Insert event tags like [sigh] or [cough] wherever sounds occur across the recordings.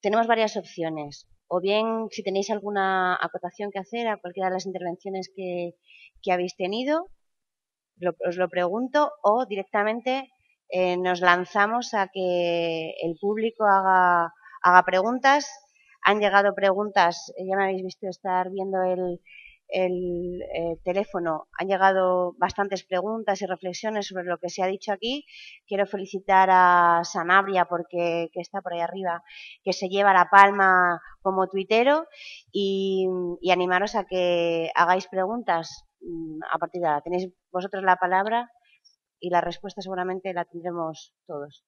tenemos varias opciones. O bien, si tenéis alguna acotación que hacer a cualquiera de las intervenciones que, habéis tenido, os lo pregunto, o directamente eh, nos lanzamos a que el público haga, haga preguntas. Han llegado preguntas, ya me habéis visto estar viendo el, el eh, teléfono. Han llegado bastantes preguntas y reflexiones sobre lo que se ha dicho aquí. Quiero felicitar a Sanabria porque que está por ahí arriba, que se lleva la palma como tuitero y, animaros a que hagáis preguntas mm, a partir de ahora. Tenéis vosotros la palabra y la respuesta seguramente la tendremos todos.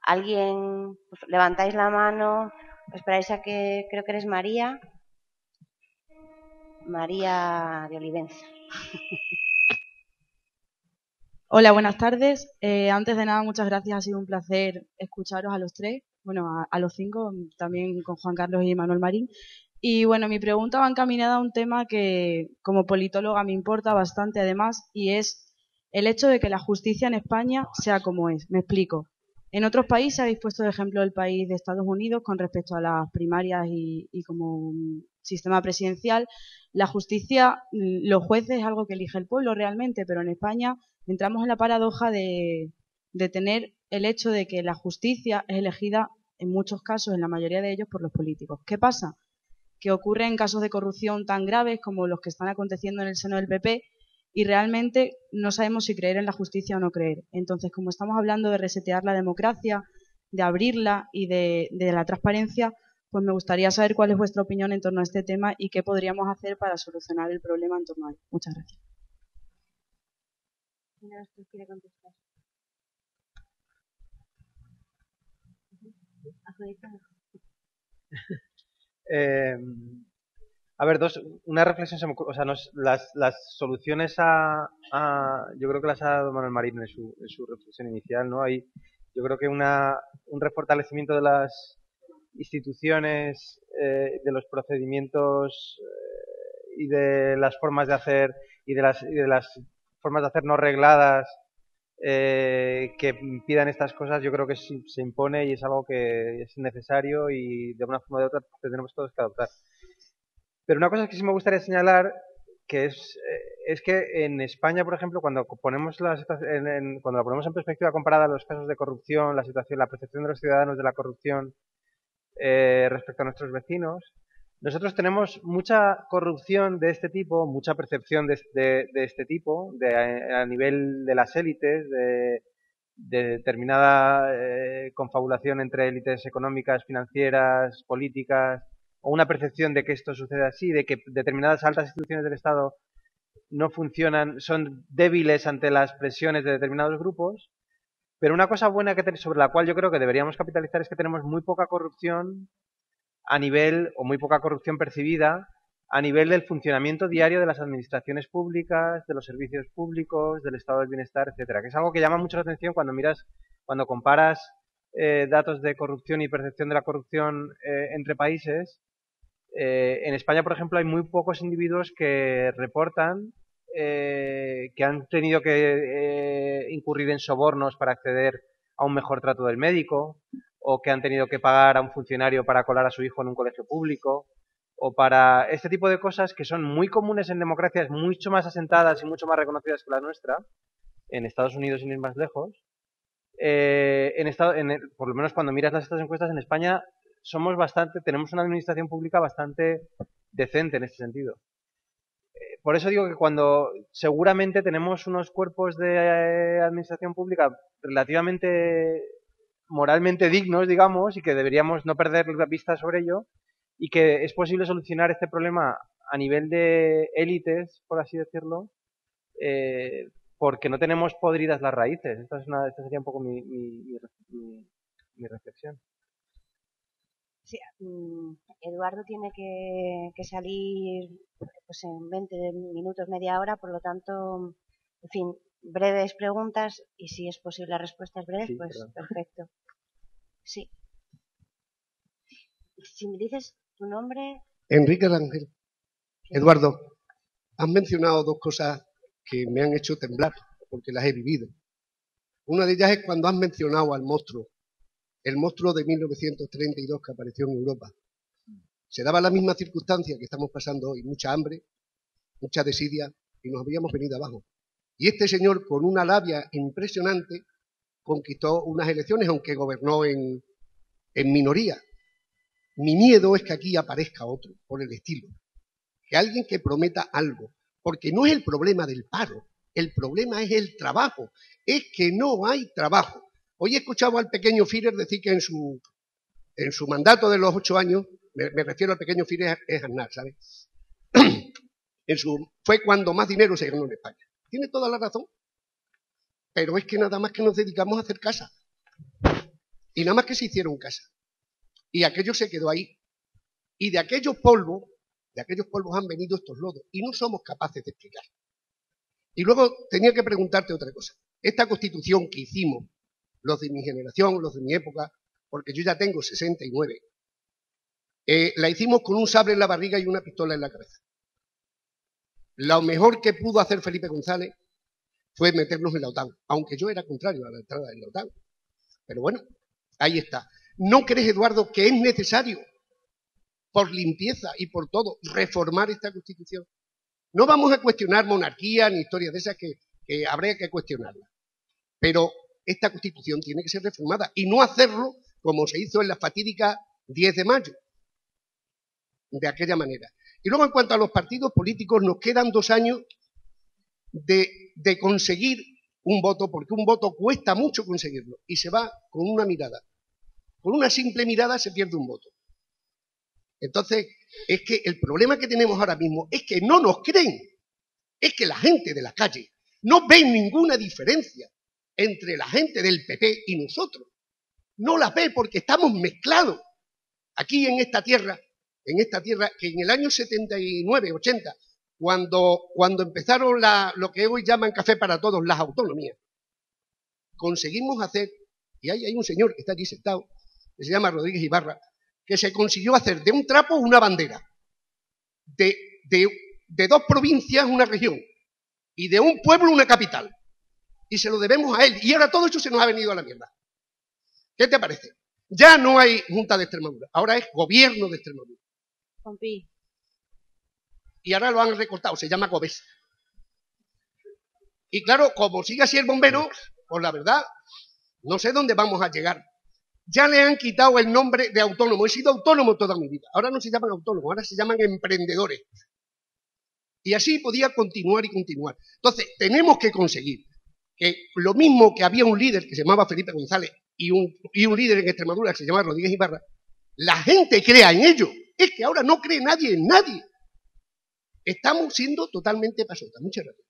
¿Alguien? Pues, levantáis la mano, esperáis a que creo que eres María. María de Olivenza. [laughs] Hola, buenas tardes. Eh, antes de nada, muchas gracias. Ha sido un placer escucharos a los tres, bueno, a, los cinco, también con Juan Carlos y Manuel Marín. Y bueno, mi pregunta va encaminada a un tema que como politóloga me importa bastante además y es el hecho de que la justicia en España sea como es. Me explico. En otros países habéis puesto de ejemplo el país de Estados Unidos con respecto a las primarias y, y como sistema presidencial, la justicia, mm, los jueces es algo que elige el pueblo realmente, pero en España entramos en la paradoja de, tener el hecho de que la justicia es elegida en muchos casos, en la mayoría de ellos, por los políticos. ¿Qué pasa? Que ocurre en casos de corrupción tan graves como los que están aconteciendo en el seno del PP y realmente no sabemos si creer en la justicia o no creer. Entonces, como estamos hablando de resetear la democracia, de abrirla y de la transparencia, pues me gustaría saber cuál es vuestra opinión en torno a este tema y qué podríamos hacer para solucionar el problema en torno a él. Muchas gracias. Eh, a ver, dos, una reflexión, se me o sea, las, las, soluciones a, yo creo que las ha dado Manuel Marín en su, en su reflexión inicial, ¿no? Hay, yo creo que una, un refortalecimiento de las instituciones, eh, de los procedimientos eh, y de las formas de hacer y de las, de las formas de hacer no regladas eh, que pidan estas cosas, yo creo que se impone y es algo que es necesario y de una forma u otra tenemos todos que adoptar. Pero una cosa que sí me gustaría señalar que es, es que en España, por ejemplo, cuando ponemos la en, cuando la ponemos en perspectiva comparada a los casos de corrupción, la situación, la percepción de los ciudadanos de la corrupción eh, respecto a nuestros vecinos. Nosotros tenemos mucha corrupción de este tipo, mucha percepción de, este tipo, a nivel de las élites, de, determinada eh, confabulación entre élites económicas, financieras, políticas, o una percepción de que esto sucede así, de que determinadas altas instituciones del Estado no funcionan, son débiles ante las presiones de determinados grupos, pero una cosa buena que sobre la cual yo creo que deberíamos capitalizar es que tenemos muy poca corrupción a nivel, o muy poca corrupción percibida, a nivel del funcionamiento diario de las administraciones públicas, de los servicios públicos, del estado del bienestar, etcétera, que es algo que llama mucho la atención cuando miras, cuando comparas eh, datos de corrupción y percepción de la corrupción eh, entre países. Eh, en España, por ejemplo, hay muy pocos individuos que reportan eh, que han tenido que eh, incurrir en sobornos para acceder a un mejor trato del médico, o que han tenido que pagar a un funcionario para colar a su hijo en un colegio público, o para este tipo de cosas que son muy comunes en democracias mucho más asentadas y mucho más reconocidas que la nuestra, en Estados Unidos sin ir más lejos. Eh, en estado, en por lo menos cuando miras las estas encuestas en España, somos bastante, tenemos una administración pública bastante decente en este sentido por eso digo que cuando seguramente tenemos unos cuerpos de eh, administración pública relativamente moralmente dignos, digamos, y que deberíamos no perder la vista sobre ello, y que es posible solucionar este problema a nivel de élites, por así decirlo, eh, porque no tenemos podridas las raíces. Esta, es una, esta sería un poco mi, mi reflexión. Sí, mm, Eduardo tiene que, salir pues en 20 minutos, media hora, por lo tanto, en fin, breves preguntas y si es posible respuestas breves, pues perfecto. Sí. Si me dices tu nombre. Enrique Rangel. Eduardo, has mencionado dos cosas que me han hecho temblar, porque las he vivido. Una de ellas es cuando has mencionado al monstruo el monstruo de 1932 que apareció en Europa. Se daba la misma circunstancia que estamos pasando hoy, mucha hambre, mucha desidia, y nos habíamos venido abajo. Y este señor, con una labia impresionante, conquistó unas elecciones, aunque gobernó en, en minoría. Mi miedo es que aquí aparezca otro, por el estilo. Que alguien que prometa algo, porque no es el problema del paro, el problema es el trabajo, es que no hay trabajo. Hoy he escuchado al pequeño Führer decir que en su, en su mandato de los ocho años, me, refiero al pequeño Führer, es Aznar, ¿sabes? [clears throat] en su, fue cuando más dinero se ganó en España. Tiene toda la razón. Pero es que nada más que nos dedicamos a hacer casa. Y nada más que se hicieron casa. Y aquello se quedó ahí. Y de aquellos polvos, de aquellos polvos han venido estos lodos. Y no somos capaces de explicar. Y luego tenía que preguntarte otra cosa. Esta constitución que hicimos los de mi generación, los de mi época, porque yo ya tengo 69, eh, la hicimos con un sable en la barriga y una pistola en la cabeza. Lo mejor que pudo hacer Felipe González fue meternos en la OTAN, aunque yo era contrario a la entrada en la OTAN. Pero bueno, ahí está. ¿No crees, Eduardo, que es necesario, por limpieza y por todo, reformar esta Constitución? No vamos a cuestionar monarquía ni historias de esas que, que habría que cuestionarla. Pero esta Constitución tiene que ser reformada y no hacerlo como se hizo en la fatídica 10 de mayo, de aquella manera. Y luego en cuanto a los partidos políticos, nos quedan dos años de, conseguir un voto, porque un voto cuesta mucho conseguirlo y se va con una mirada. Con una simple mirada se pierde un voto. Entonces, es que el problema que tenemos ahora mismo es que no nos creen, es que la gente de la calle no ve ninguna diferencia entre la gente del PP y nosotros. No la ve porque estamos mezclados aquí en esta tierra, en esta tierra que en el año 79, 80, cuando, cuando empezaron la, lo que hoy llaman café para todos, las autonomías, conseguimos hacer, y ahí hay un señor que está aquí sentado, que se llama Rodríguez Ibarra, que se consiguió hacer de un trapo una bandera, de, de, de dos provincias una región, y de un pueblo una capital y se lo debemos a él. Y ahora todo eso se nos ha venido a la mierda. ¿Qué te parece? Ya no hay Junta de Extremadura, ahora es Gobierno de Extremadura. Y ahora lo han recortado, se llama GOBES. Y claro, como sigue así el bombero, pues la verdad, no sé dónde vamos a llegar. Ya le han quitado el nombre de autónomo. He sido autónomo toda mi vida. Ahora no se llaman autónomos, ahora se llaman emprendedores. Y así podía continuar y continuar. Entonces, tenemos que conseguir que lo mismo que había un líder que se llamaba Felipe González y un, y un líder en Extremadura que se llamaba Rodríguez Ibarra, la gente crea en ello. Es que ahora no cree nadie en nadie. Estamos siendo totalmente pasotas. Muchas gracias.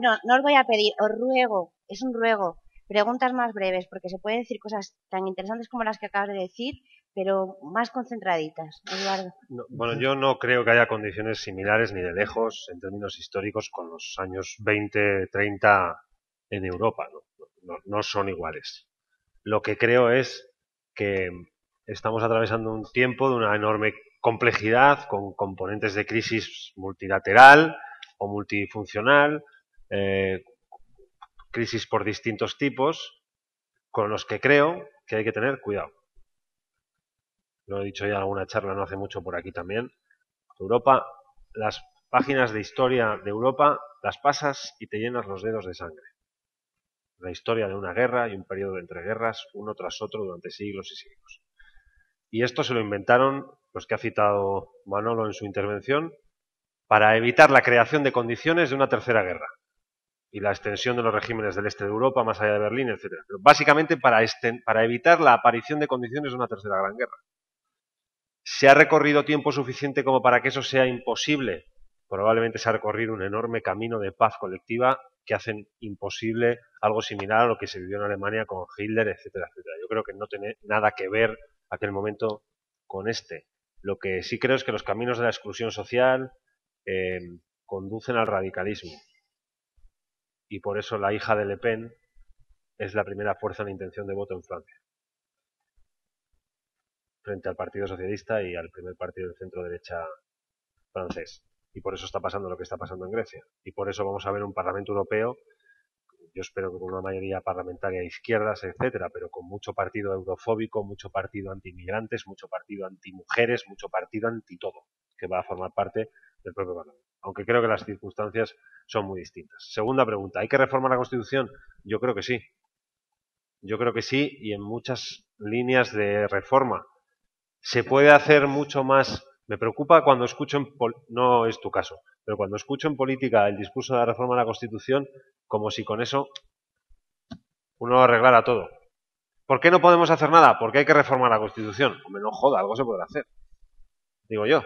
no, no os voy a pedir, os ruego, es un ruego, preguntas más breves, porque se puede decir cosas tan interesantes como las que acabas de decir pero más concentraditas, Eduardo. bueno, yo no creo que haya condiciones similares ni de lejos en términos históricos con los años 20, 30 en Europa. No, son iguales. Lo que creo es que estamos atravesando un tiempo de una enorme complejidad con componentes de crisis multilateral o multifuncional, eh, crisis por distintos tipos, con los que creo que hay que tener cuidado lo he dicho ya en alguna charla no hace mucho por aquí también, Europa, las páginas de historia de Europa las pasas y te llenas los dedos de sangre. La historia de una guerra y un periodo de entreguerras, uno tras otro durante siglos y siglos. Y esto se lo inventaron los que ha citado Manolo en su intervención para evitar la creación de condiciones de una tercera guerra y la extensión de los regímenes del este de Europa más allá de Berlín, etc. básicamente para, para evitar la aparición de condiciones de una tercera gran guerra. ¿Se ha recorrido tiempo suficiente como para que eso sea imposible? Probablemente se ha recorrido un enorme camino de paz colectiva que hacen imposible algo similar a lo que se vivió en Alemania con Hitler, etcétera, etcétera. Yo creo que no tiene nada que ver aquel momento con este. Lo que sí creo es que los caminos de la exclusión social eh, conducen al radicalismo. Y por eso la hija de Le Pen es la primera fuerza en intención de voto en Francia frente al Partido Socialista y al primer partido de centro-derecha francés. Y por eso está pasando lo que está pasando en Grecia. Y por eso vamos a ver un Parlamento Europeo, yo espero que con una mayoría parlamentaria de izquierdas, etcétera, pero con mucho partido eurofóbico, mucho partido anti-inmigrantes, mucho partido anti-mujeres, mucho partido anti-todo, que va a formar parte del propio Parlamento. Aunque creo que las circunstancias son muy distintas. Segunda pregunta, ¿hay que reformar la Constitución? Yo creo que sí. Yo creo que sí, y en muchas líneas de reforma. Se puede hacer mucho más. Me preocupa cuando escucho, en no es tu caso, pero cuando escucho en política el discurso de la reforma de la Constitución, como si con eso uno arreglara todo. ¿Por qué no podemos hacer nada? Porque hay que reformar la Constitución. Hombre, no joda, algo se podrá hacer. Digo yo.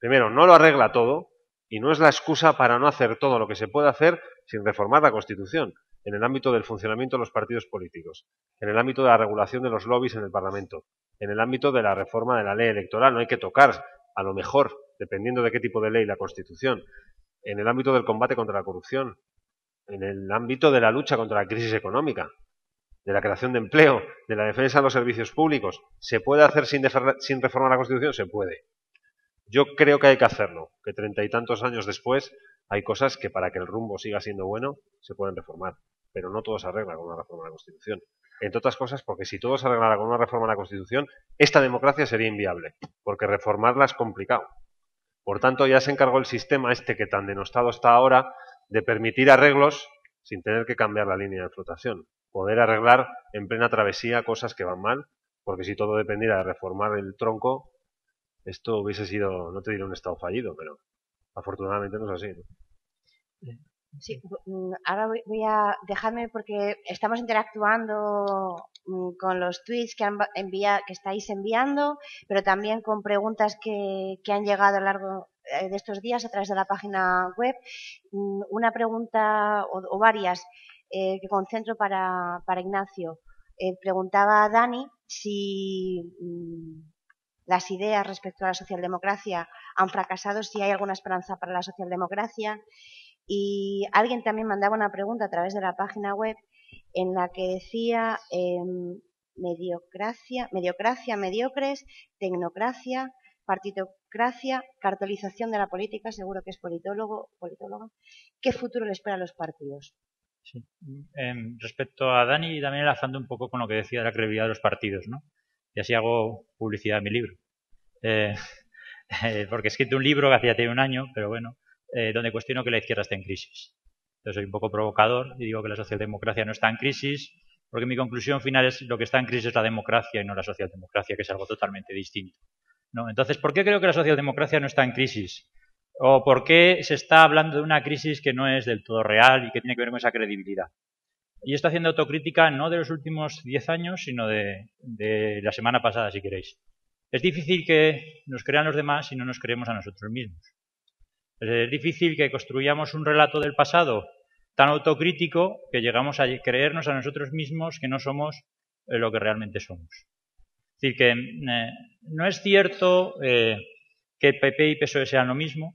Primero, no lo arregla todo y no es la excusa para no hacer todo lo que se puede hacer sin reformar la Constitución en el ámbito del funcionamiento de los partidos políticos, en el ámbito de la regulación de los lobbies en el Parlamento, en el ámbito de la reforma de la ley electoral. No hay que tocar, a lo mejor, dependiendo de qué tipo de ley, la Constitución, en el ámbito del combate contra la corrupción, en el ámbito de la lucha contra la crisis económica, de la creación de empleo, de la defensa de los servicios públicos. ¿Se puede hacer sin, sin reformar la Constitución? Se puede. Yo creo que hay que hacerlo, que treinta y tantos años después hay cosas que para que el rumbo siga siendo bueno se pueden reformar, pero no todo se arregla con una reforma de la Constitución. Entre otras cosas porque si todo se arreglara con una reforma de la Constitución, esta democracia sería inviable, porque reformarla es complicado. Por tanto, ya se encargó el sistema este que tan denostado está ahora de permitir arreglos sin tener que cambiar la línea de flotación. Poder arreglar en plena travesía cosas que van mal, porque si todo dependiera de reformar el tronco, esto hubiese sido, no te diré un estado fallido, pero afortunadamente no es así. Sí, mm, ahora voy a dejarme porque estamos interactuando mm, con los tweets que, han que estáis enviando, pero también con preguntas que, han llegado a lo largo eh, de estos días a través de la página web. Mm, una pregunta o, varias eh, que concentro para, Ignacio. Eh, preguntaba a Dani si las ideas respecto a la socialdemocracia han fracasado, si hay alguna esperanza para la socialdemocracia. Y alguien también mandaba una pregunta a través de la página web en la que decía em, mediocracia, mediocracia, mediocres, tecnocracia, partitocracia, cartelización de la política, seguro que es politólogo, politólogo. ¿Qué futuro le espera a los partidos? Sí. Em, respecto a Dani, también enlazando un poco con lo que decía de la credibilidad de los partidos, ¿no? Y así hago publicidad de mi libro. Eh, [laughs] eh, porque he escrito un libro que hacía un año, pero bueno, eh, donde cuestiono que la izquierda está en crisis. Entonces soy un poco provocador y digo que la socialdemocracia no está en crisis, porque mi conclusión final es lo que está en crisis es la democracia y no la socialdemocracia, que es algo totalmente distinto. ¿no? Entonces, ¿por qué creo que la socialdemocracia no está en crisis? ¿O por qué se está hablando de una crisis que no es del todo real y que tiene que ver con esa credibilidad? Y estoy haciendo autocrítica no de los últimos 10 años, sino de, de la semana pasada, si queréis. Es difícil que nos crean los demás si no nos creemos a nosotros mismos. Es difícil que construyamos un relato del pasado tan autocrítico que llegamos a creernos a nosotros mismos que no somos eh, lo que realmente somos. Es decir, que eh, no es cierto eh, que PP y PSOE sean lo mismo,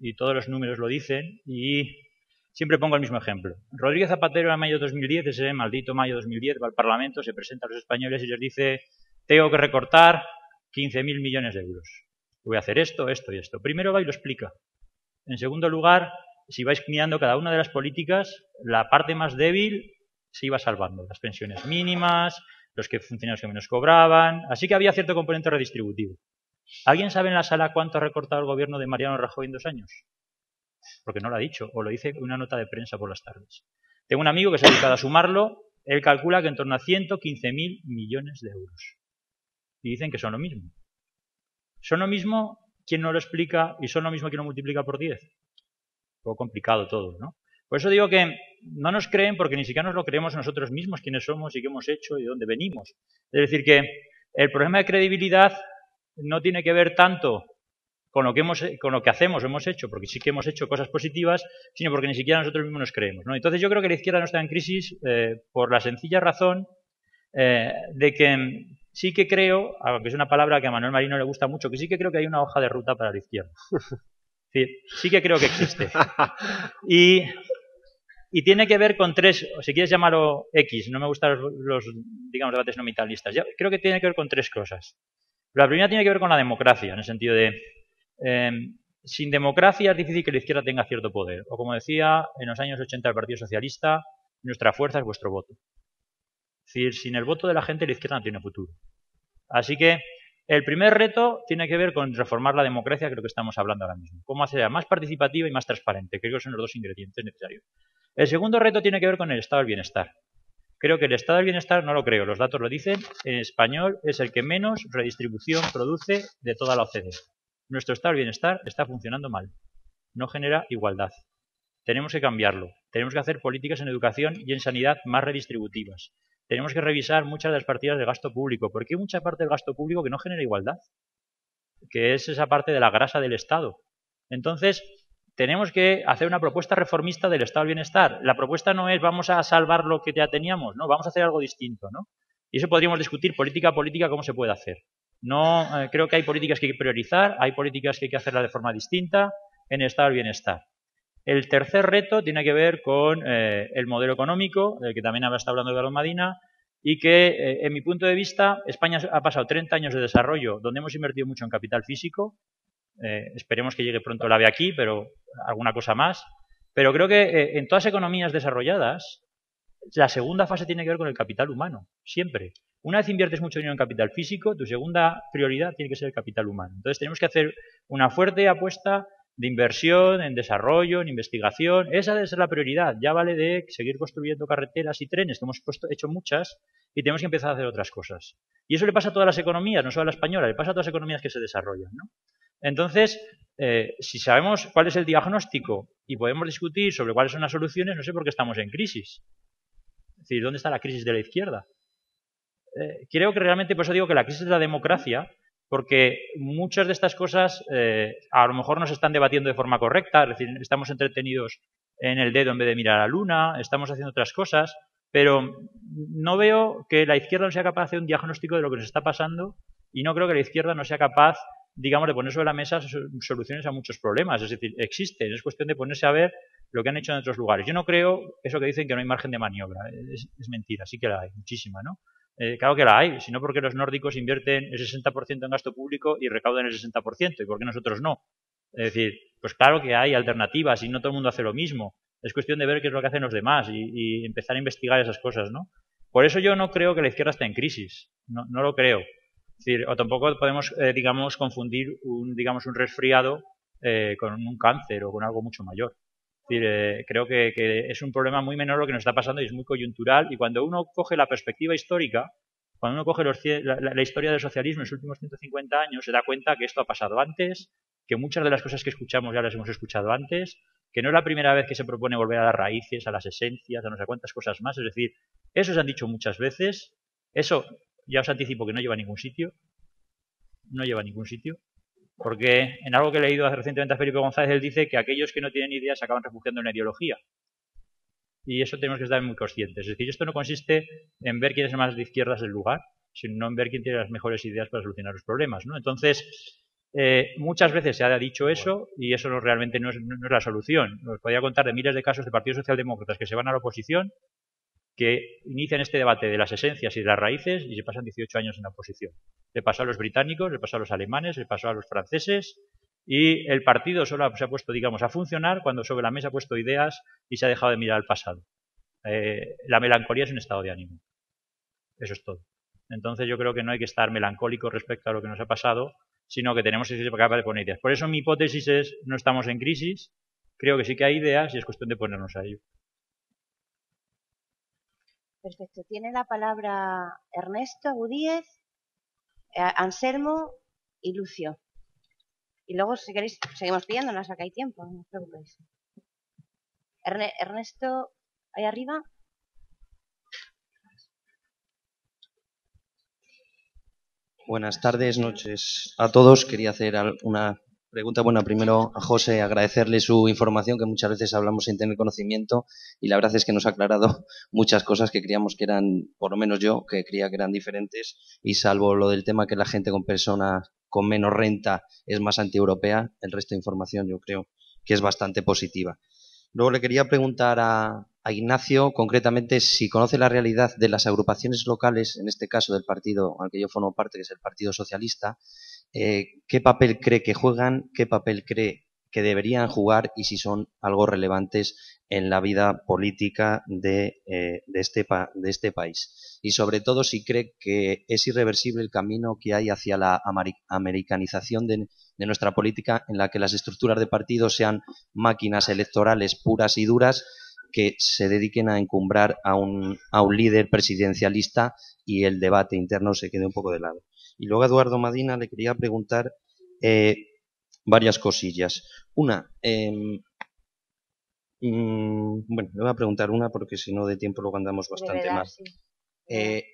y todos los números lo dicen, y siempre pongo el mismo ejemplo. Rodríguez Zapatero en mayo de 2010, ese maldito mayo de 2010, va al Parlamento, se presenta a los españoles y les dice tengo que recortar 15.000 millones de euros. Voy a hacer esto, esto y esto. Primero va y lo explica. En segundo lugar, si vais mirando cada una de las políticas, la parte más débil se iba salvando. Las pensiones mínimas, los que funcionarios que menos cobraban. Así que había cierto componente redistributivo. ¿Alguien sabe en la sala cuánto ha recortado el gobierno de Mariano Rajoy en dos años? Porque no lo ha dicho, o lo dice en una nota de prensa por las tardes. Tengo un amigo que se ha dedicado a sumarlo, él calcula que en torno a 115.000 millones de euros. Y dicen que son lo mismo. Son lo mismo ¿quién no lo explica y son lo mismo quien lo multiplica por 10? Un poco complicado todo, ¿no? Por eso digo que no nos creen porque ni siquiera nos lo creemos nosotros mismos, quiénes somos y qué hemos hecho y de dónde venimos. Es decir, que el problema de credibilidad no tiene que ver tanto con lo que, hemos, con lo que hacemos, hemos hecho, porque sí que hemos hecho cosas positivas, sino porque ni siquiera nosotros mismos nos creemos. ¿no? Entonces yo creo que la izquierda no está en crisis eh, por la sencilla razón eh, de que sí que creo, aunque es una palabra que a Manuel Marino le gusta mucho, que sí que creo que hay una hoja de ruta para la izquierda. Sí, sí que creo que existe. [laughs] Y, y, tiene que ver con tres, o si quieres llamarlo X, no me gustan los, digamos, debates nominalistas. Yo creo que tiene que ver con tres cosas. La primera tiene que ver con la democracia, en el sentido de, em, sin democracia es difícil que la izquierda tenga cierto poder. O como decía en los años 80 el Partido Socialista, Nuestra fuerza es vuestro voto. Es decir, sin el voto de la gente la izquierda no tiene futuro. Así que el primer reto tiene que ver con reformar la democracia, creo que estamos hablando ahora mismo. Cómo hacerla más participativa y más transparente. Creo que son los dos ingredientes necesarios. El segundo reto tiene que ver con el estado del bienestar. Creo que el estado del bienestar, no lo creo, los datos lo dicen, en español es el que menos redistribución produce de toda la OCDE. Nuestro estado del bienestar está funcionando mal. No genera igualdad. Tenemos que cambiarlo. Tenemos que hacer políticas en educación y en sanidad más redistributivas tenemos que revisar muchas de las partidas de gasto público, porque hay mucha parte del gasto público que no genera igualdad, que es esa parte de la grasa del Estado. Entonces, tenemos que hacer una propuesta reformista del Estado del Bienestar. La propuesta no es vamos a salvar lo que ya teníamos, no, vamos a hacer algo distinto, ¿no? Y eso podríamos discutir política a política cómo se puede hacer. No, eh, creo que hay políticas que hay que priorizar, hay políticas que hay que hacerlas de forma distinta en el Estado del Bienestar. El tercer reto tiene que ver con eh, el modelo económico, del que también estado hablando Carlos Madina, y que, eh, en mi punto de vista, España ha pasado 30 años de desarrollo donde hemos invertido mucho en capital físico. Eh, esperemos que llegue pronto la AVE aquí, pero alguna cosa más. Pero creo que en todas economías desarrolladas, la segunda fase tiene que ver con el capital humano, siempre. Una vez inviertes mucho dinero en capital físico, tu segunda prioridad tiene que ser el capital humano. Entonces tenemos que hacer una fuerte apuesta de inversión, en desarrollo, en investigación. Esa ser la prioridad. Ya vale de seguir construyendo carreteras y trenes, que hemos hecho muchas, y tenemos que empezar a hacer otras cosas. Y eso le pasa a todas las economías, no solo a la española, le pasa a todas las economías que se desarrollan. Entonces, eh, si sabemos cuál es el diagnóstico y podemos discutir sobre cuáles son las soluciones, no sé por qué estamos en crisis. Es decir, ¿dónde está la crisis de la izquierda? Eh, creo que realmente, por eso digo que la crisis de la democracia porque muchas de estas cosas eh, a lo mejor no se están debatiendo de forma correcta, es decir, estamos entretenidos en el dedo en vez de mirar a la luna, estamos haciendo otras cosas, pero no veo que la izquierda no sea capaz de hacer un diagnóstico de lo que nos está pasando y no creo que la izquierda no sea capaz, digamos, de poner sobre la mesa soluciones a muchos problemas. Es decir, existen, es cuestión de ponerse a ver lo que han hecho en otros lugares. Yo no creo eso que dicen que no hay margen de maniobra, es, es mentira, sí que la hay, muchísima, ¿no? Eh, claro que la hay, sino porque los nórdicos invierten el 60% en gasto público y recaudan el 60%, y por qué nosotros no. Es decir, pues claro que hay alternativas y no todo el mundo hace lo mismo. Es cuestión de ver qué es lo que hacen los demás y, empezar a investigar esas cosas, ¿no? Por eso yo no creo que la izquierda esté en crisis, no, no lo creo. Es decir, o tampoco podemos, eh, digamos, confundir un, digamos, un resfriado eh, con un cáncer o con algo mucho mayor. Eh, creo que, es un problema muy menor lo que nos está pasando y es muy coyuntural. Y cuando uno coge la perspectiva histórica, cuando uno coge la, historia del socialismo en los últimos 150 años, se da cuenta que esto ha pasado antes, que muchas de las cosas que escuchamos ya las hemos escuchado antes, que no es la primera vez que se propone volver a las raíces, a las esencias, a no sé cuántas cosas más. Es decir, eso se han dicho muchas veces. Eso ya os anticipo que no lleva a ningún sitio. No lleva a ningún sitio. Porque en algo que he leído recientemente a Felipe González, él dice que aquellos que no tienen ideas se acaban refugiando en la ideología. Y eso tenemos que estar muy conscientes. Es decir, esto no consiste en ver quién es más de izquierdas del lugar, sino en ver quién tiene las mejores ideas para solucionar los problemas. ¿no? Entonces, eh, muchas veces se ha dicho eso y eso no, realmente no es, no es la solución. Os podría contar de miles de casos de partidos socialdemócratas que se van a la oposición que inician este debate de las esencias y de las raíces y se pasan 18 años en la oposición. Le pasó a los británicos, le pasó a los alemanes, le pasó a los franceses y el partido solo se ha puesto, digamos, a funcionar cuando sobre la mesa ha puesto ideas y se ha dejado de mirar al pasado. Eh, la melancolía es un estado de ánimo. Eso es todo. Entonces yo creo que no hay que estar melancólico respecto a lo que nos ha pasado, sino que tenemos que ser capaces de poner ideas. Por eso mi hipótesis es, no estamos en crisis, creo que sí que hay ideas y es cuestión de ponernos a ello. Perfecto. Tiene la palabra Ernesto Gudíez, eh, Anselmo y Lucio. Y luego, si queréis, seguimos pidiéndolas, acá hay tiempo, no os preocupéis. Ernesto, ahí arriba. Buenas tardes, noches a todos. Quería hacer una Pregunta, bueno, primero a José agradecerle su información, que muchas veces hablamos sin tener conocimiento y la verdad es que nos ha aclarado [laughs] muchas cosas que creíamos que eran, por lo menos yo, que creía que eran diferentes y salvo lo del tema que la gente con personas con menos renta es más antieuropea, el resto de información yo creo que es bastante positiva. Luego le quería preguntar a, a Ignacio concretamente si conoce la realidad de las agrupaciones locales, en este caso del partido al que yo formo parte, que es el Partido Socialista, eh, qué papel cree que juegan, qué papel cree que deberían jugar y si son algo relevantes en la vida política de, eh, este, este país. Y sobre todo si cree que es irreversible el camino que hay hacia la americanización de, nuestra política en la que las estructuras de partidos sean máquinas electorales puras y duras que se dediquen a encumbrar a un líder presidencialista y el debate interno se quede un poco de lado. Y luego a Eduardo Madina le quería preguntar eh, varias cosillas. Una, mm, bueno, le voy a preguntar una porque si no de tiempo luego andamos bastante más. Eh,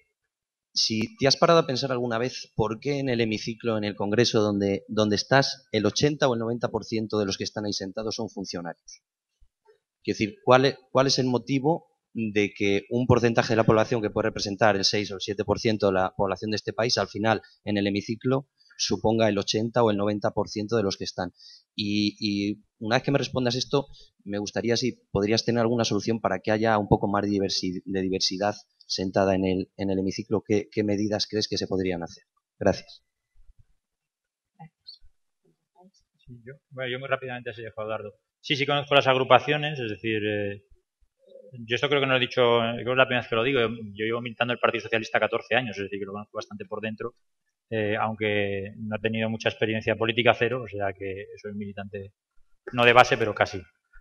si te has parado a pensar alguna vez por qué en el hemiciclo, en el Congreso donde, donde estás, el 80 o el 90% de los que están ahí sentados son funcionarios. Quiero decir, ¿cuál es, ¿cuál es el motivo de que un porcentaje de la población que puede representar el 6 o el 7% de la población de este país, al final, en el hemiciclo, suponga el 80 o el 90% de los que están. Y, una vez que me respondas esto, me gustaría si podrías tener alguna solución para que haya un poco más de diversidad sentada en el, en el hemiciclo. ¿Qué, medidas crees que se podrían hacer? Gracias. yo, bueno, yo muy rápidamente así dejo Eduardo. Sí, sí conozco las agrupaciones, es decir, eh, yo esto creo que no lo he dicho, creo que es la primera vez que lo digo, yo, llevo militando el Partido Socialista 14 años, es decir, que lo conozco bastante por dentro, eh, aunque no he tenido mucha experiencia política cero, o sea que soy militante no de base, pero casi.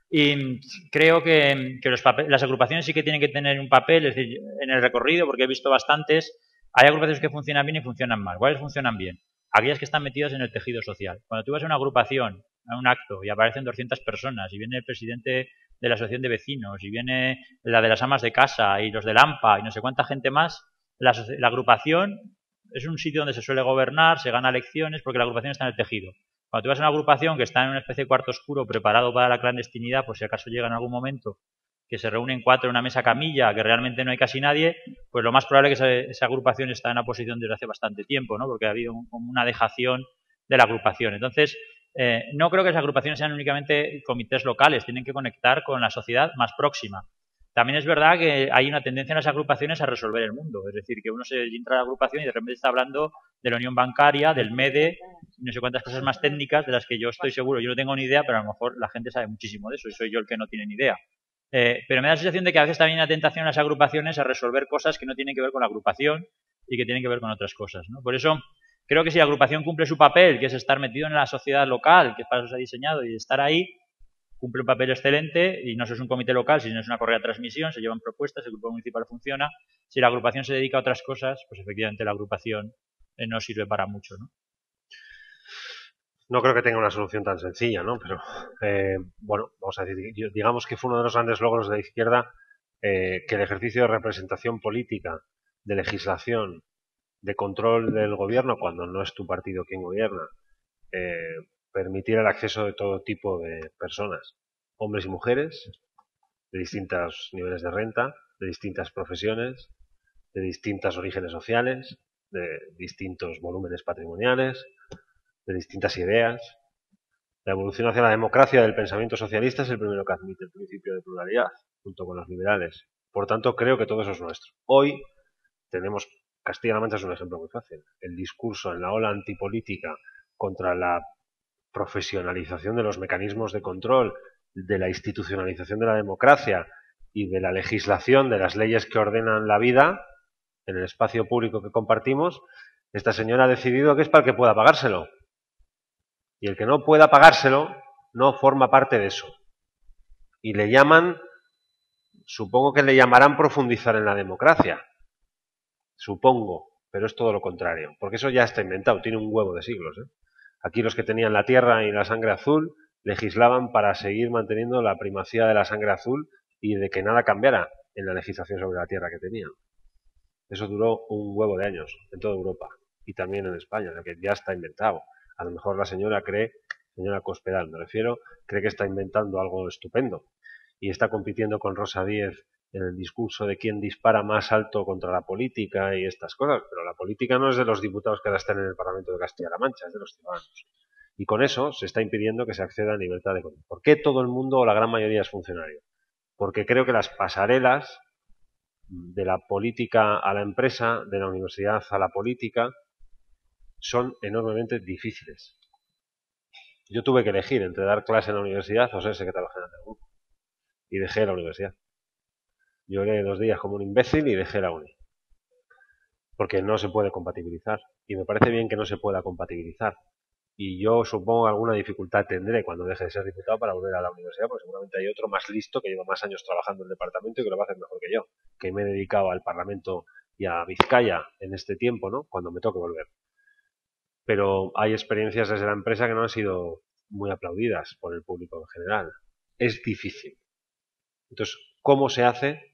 Y creo que, las agrupaciones sí que tienen que tener un papel, es decir, en el recorrido, porque he visto bastantes, hay agrupaciones que funcionan bien y funcionan mal. ¿Cuáles funcionan bien? Aquellas que están metidas en el tejido social. Cuando tú vas a una agrupación a un acto y aparecen 200 personas y viene el presidente de la asociación de vecinos y viene la de las amas de casa y los del AMPA y no sé cuánta gente más, la, agrupación es un sitio donde se suele gobernar, se gana elecciones porque la agrupación está en el tejido. Cuando tú vas a una agrupación que está en una especie de cuarto oscuro preparado para la clandestinidad, por si acaso llega en algún momento que se reúnen cuatro en una mesa camilla, que realmente no hay casi nadie, pues lo más probable es que esa, agrupación está en una posición desde hace bastante tiempo, ¿no? Porque ha habido como una dejación de la agrupación. Entonces, eh, no creo que las agrupaciones sean únicamente comités locales, tienen que conectar con la sociedad más próxima. También es verdad que hay una tendencia en las agrupaciones a resolver el mundo, es decir, que uno se entra a la agrupación y de repente está hablando de la unión bancaria, del MEDE, no sé cuántas cosas más técnicas de las que yo estoy seguro, yo no tengo ni idea, pero a lo mejor la gente sabe muchísimo de eso y soy yo el que no tiene ni idea. Eh, pero me da la sensación de que a veces también hay una tentación en las agrupaciones a resolver cosas que no tienen que ver con la agrupación y que tienen que ver con otras cosas. ¿no? Por eso Creo que si la agrupación cumple su papel, que es estar metido en la sociedad local, que para eso se ha diseñado, y estar ahí, cumple un papel excelente, y no es un comité local, sino es una correa de transmisión, se llevan propuestas, el grupo municipal funciona. Si la agrupación se dedica a otras cosas, pues efectivamente la agrupación eh, no sirve para mucho, ¿no? No creo que tenga una solución tan sencilla, ¿no? Pero, eh, bueno, vamos a decir, digamos que fue uno de los grandes logros de la izquierda eh, que el ejercicio de representación política, de legislación, de control del gobierno cuando no es tu partido quien gobierna, eh, permitir el acceso de todo tipo de personas, hombres y mujeres, de distintos niveles de renta, de distintas profesiones, de distintos orígenes sociales, de distintos volúmenes patrimoniales, de distintas ideas. La evolución hacia la democracia del pensamiento socialista es el primero que admite el principio de pluralidad, junto con los liberales. Por tanto, creo que todo eso es nuestro. Hoy tenemos Castilla-La Mancha es un ejemplo muy fácil. El discurso en la ola antipolítica contra la profesionalización de los mecanismos de control, de la institucionalización de la democracia y de la legislación de las leyes que ordenan la vida en el espacio público que compartimos, esta señora ha decidido que es para el que pueda pagárselo. Y el que no pueda pagárselo no forma parte de eso. Y le llaman, supongo que le llamarán profundizar en la democracia supongo, pero es todo lo contrario, porque eso ya está inventado, tiene un huevo de siglos. ¿eh? Aquí los que tenían la tierra y la sangre azul legislaban para seguir manteniendo la primacía de la sangre azul y de que nada cambiara en la legislación sobre la tierra que tenían. Eso duró un huevo de años en toda Europa y también en España, o que ya está inventado. A lo mejor la señora cree, señora Cospedal me refiero, cree que está inventando algo estupendo y está compitiendo con Rosa Díez el discurso de quién dispara más alto contra la política y estas cosas, pero la política no es de los diputados que ahora están en el Parlamento de Castilla-La Mancha, es de los ciudadanos. Y con eso se está impidiendo que se acceda a libertad de control. ¿Por qué todo el mundo o la gran mayoría es funcionario? Porque creo que las pasarelas de la política a la empresa, de la universidad a la política, son enormemente difíciles. Yo tuve que elegir entre dar clase en la universidad o ser secretario general del grupo. Y dejé la universidad. Lloré dos días como un imbécil y dejé la uni. Porque no se puede compatibilizar. Y me parece bien que no se pueda compatibilizar. Y yo supongo alguna dificultad tendré cuando deje de ser diputado para volver a la universidad, porque seguramente hay otro más listo que lleva más años trabajando en el departamento y que lo va a hacer mejor que yo, que me he dedicado al Parlamento y a Vizcaya en este tiempo, ¿no? Cuando me toque volver. Pero hay experiencias desde la empresa que no han sido muy aplaudidas por el público en general. Es difícil. Entonces, ¿cómo se hace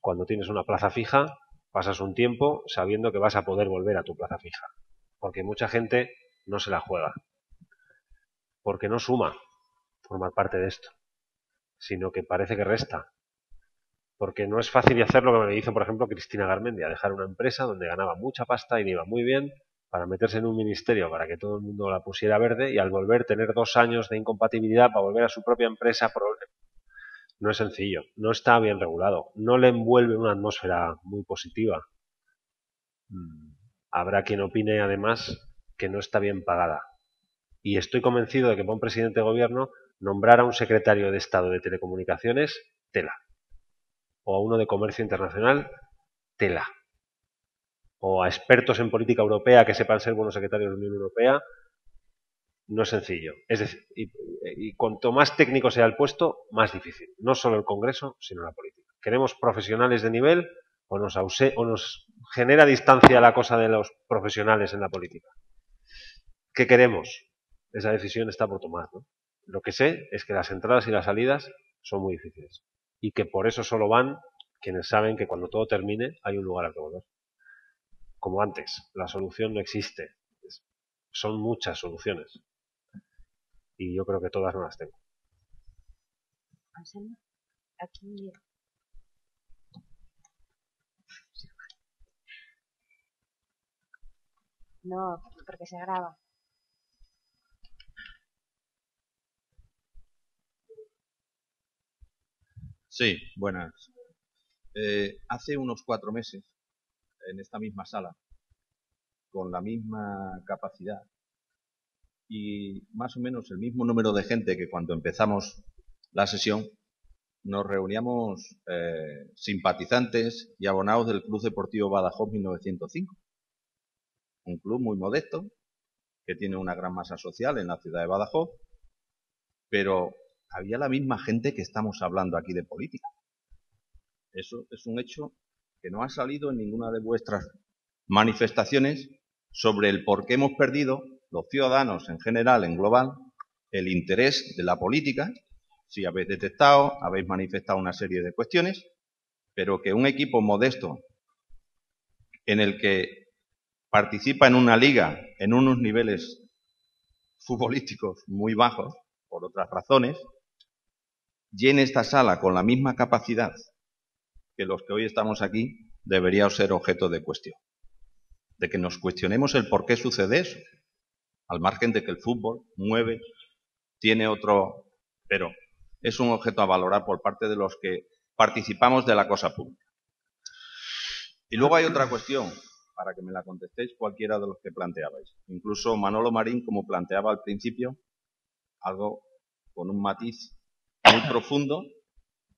cuando tienes una plaza fija? Pasas un tiempo sabiendo que vas a poder volver a tu plaza fija. Porque mucha gente no se la juega. Porque no suma formar parte de esto, sino que parece que resta. Porque no es fácil hacer lo que me hizo, por ejemplo, Cristina Garmendia, dejar una empresa donde ganaba mucha pasta y le iba muy bien para meterse en un ministerio para que todo el mundo la pusiera verde y al volver tener dos años de incompatibilidad para volver a su propia empresa no es sencillo, no está bien regulado, no le envuelve una atmósfera muy positiva. Mm. Habrá quien opine además que no está bien pagada. Y estoy convencido de que para un presidente de gobierno nombrar a un secretario de Estado de Telecomunicaciones, tela. O a uno de Comercio Internacional, tela. O a expertos en política europea que sepan ser buenos secretarios de la Unión Europea, no es sencillo. Es decir, y, cuanto más técnico sea el puesto, más difícil. No solo el Congreso, sino la política. Queremos profesionales de nivel o nos, o nos genera distancia la cosa de los profesionales en la política. ¿Qué queremos? Esa decisión está por tomar. ¿no? Lo que sé es que las entradas y las salidas son muy difíciles y que por eso solo van quienes saben que cuando todo termine hay un lugar al que volver. Como antes, la solución no existe. Son muchas soluciones. Y yo creo que todas no las tengo. Aquí No, porque se graba. Sí, buenas. Eh, hace unos cuatro meses, en esta misma sala, con la misma capacidad y más o menos el mismo número de gente que cuando empezamos la sesión, nos reuníamos eh, simpatizantes y abonados del Club Deportivo Badajoz 1905. Un club muy modesto, que tiene una gran masa social en la ciudad de Badajoz, pero había la misma gente que estamos hablando aquí de política. Eso es un hecho que no ha salido en ninguna de vuestras manifestaciones sobre el por qué hemos perdido, los ciudadanos en general, en global, el interés de la política. Si habéis detectado, habéis manifestado una serie de cuestiones, pero que un equipo modesto en el que participa en una liga en unos niveles futbolísticos muy bajos, por otras razones, llene esta sala con la misma capacidad que los que hoy estamos aquí, debería ser objeto de cuestión. De que nos cuestionemos el por qué sucede eso. Al margen de que el fútbol mueve, tiene otro... Pero es un objeto a valorar por parte de los que participamos de la cosa pública. Y luego hay otra cuestión, para que me la contestéis cualquiera de los que planteabais. Incluso Manolo Marín, como planteaba al principio, algo con un matiz muy profundo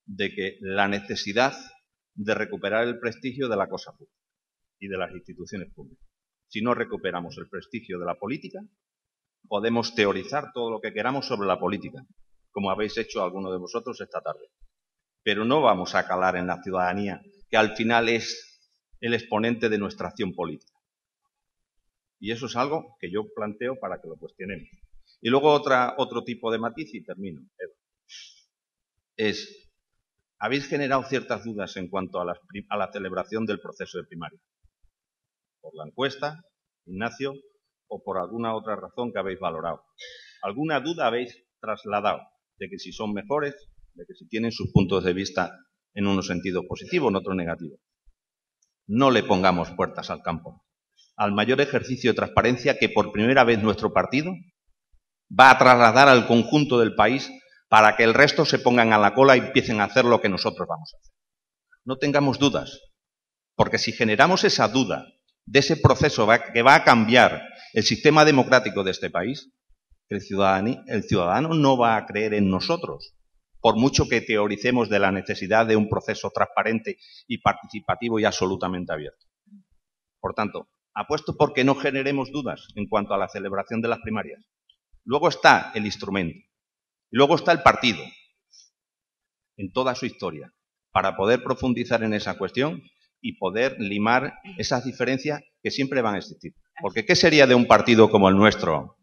de que la necesidad de recuperar el prestigio de la cosa pública y de las instituciones públicas. Si no recuperamos el prestigio de la política, podemos teorizar todo lo que queramos sobre la política, como habéis hecho algunos de vosotros esta tarde. Pero no vamos a calar en la ciudadanía, que al final es el exponente de nuestra acción política. Y eso es algo que yo planteo para que lo cuestionemos. Y luego otra, otro tipo de matiz y termino es, habéis generado ciertas dudas en cuanto a la, celebración del proceso de primaria. Por la encuesta, Ignacio, o por alguna otra razón que habéis valorado. ¿Alguna duda habéis trasladado de que si son mejores, de que si tienen sus puntos de vista en uno sentido positivo, en otro negativo? No le pongamos puertas al campo. Al mayor ejercicio de transparencia que por primera vez nuestro partido va a trasladar al conjunto del país para que el resto se pongan a la cola y empiecen a hacer lo que nosotros vamos a hacer. No tengamos dudas, porque si generamos esa duda de ese proceso que va a cambiar el sistema democrático de este país, El ciudadano, no va a creer en nosotros, por mucho que teoricemos de la necesidad de un proceso transparente y participativo y absolutamente abierto. Por tanto, apuesto por que no generemos dudas en cuanto a la celebración de las primarias. Luego está el instrumento. Luego está el partido, en toda su historia, para poder profundizar en esa cuestión y poder limar esas diferencias que siempre van a existir. Porque ¿qué sería de un partido como el nuestro?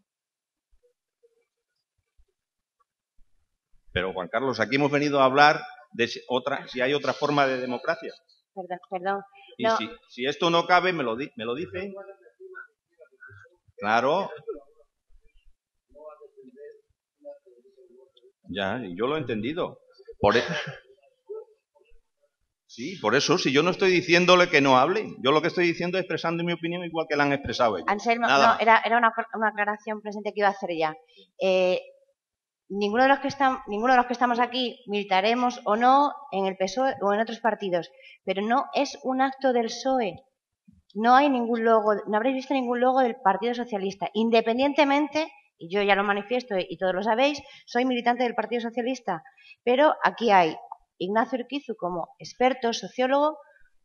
Pero Juan Carlos, aquí hemos venido a hablar de otra, si hay otra forma de democracia. Perdón, perdón. Y si, si, esto no cabe, me lo, di, me lo dicen. Claro. Ya, yo lo he entendido. Por, e- Sí, por eso, si yo no estoy diciéndole que no hable, yo lo que estoy diciendo es expresando mi opinión igual que la han expresado ellos. Anselmo, no, era, era una, una, aclaración presente que iba a hacer ya. Eh, ninguno de los que están, ninguno de los que estamos aquí militaremos o no en el PSOE o en otros partidos, pero no es un acto del PSOE. No hay ningún logo, no habréis visto ningún logo del Partido Socialista, independientemente, y yo ya lo manifiesto y todos lo sabéis, soy militante del Partido Socialista, pero aquí hay Ignacio Urquizu como experto, sociólogo,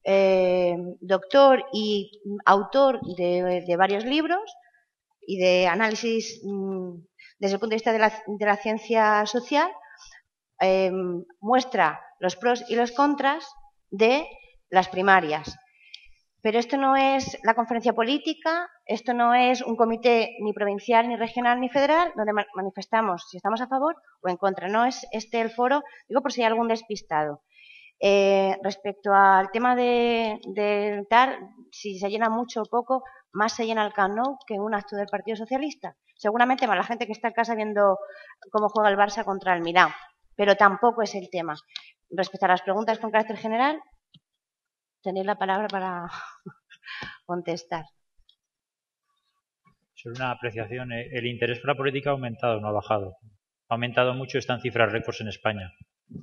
eh, doctor y autor de, varios libros y de análisis mm, desde el punto de vista de la, ciencia social, eh, muestra los pros y los contras de las primarias. Pero esto no es la conferencia política, esto no es un comité ni provincial, ni regional, ni federal, donde manifestamos si estamos a favor o en contra. No es este el foro, digo por si hay algún despistado. Eh, respecto al tema de, tal, si se llena mucho o poco, más se llena el Camp que un acto del Partido Socialista. Seguramente más la gente que está en casa viendo cómo juega el Barça contra el Milán, pero tampoco es el tema. Respecto a las preguntas con carácter general, tenéis la palabra para [laughs] contestar. Sobre una apreciación, eh, el interés por la política ha aumentado, no ha bajado. Ha aumentado mucho, están cifras récords en España.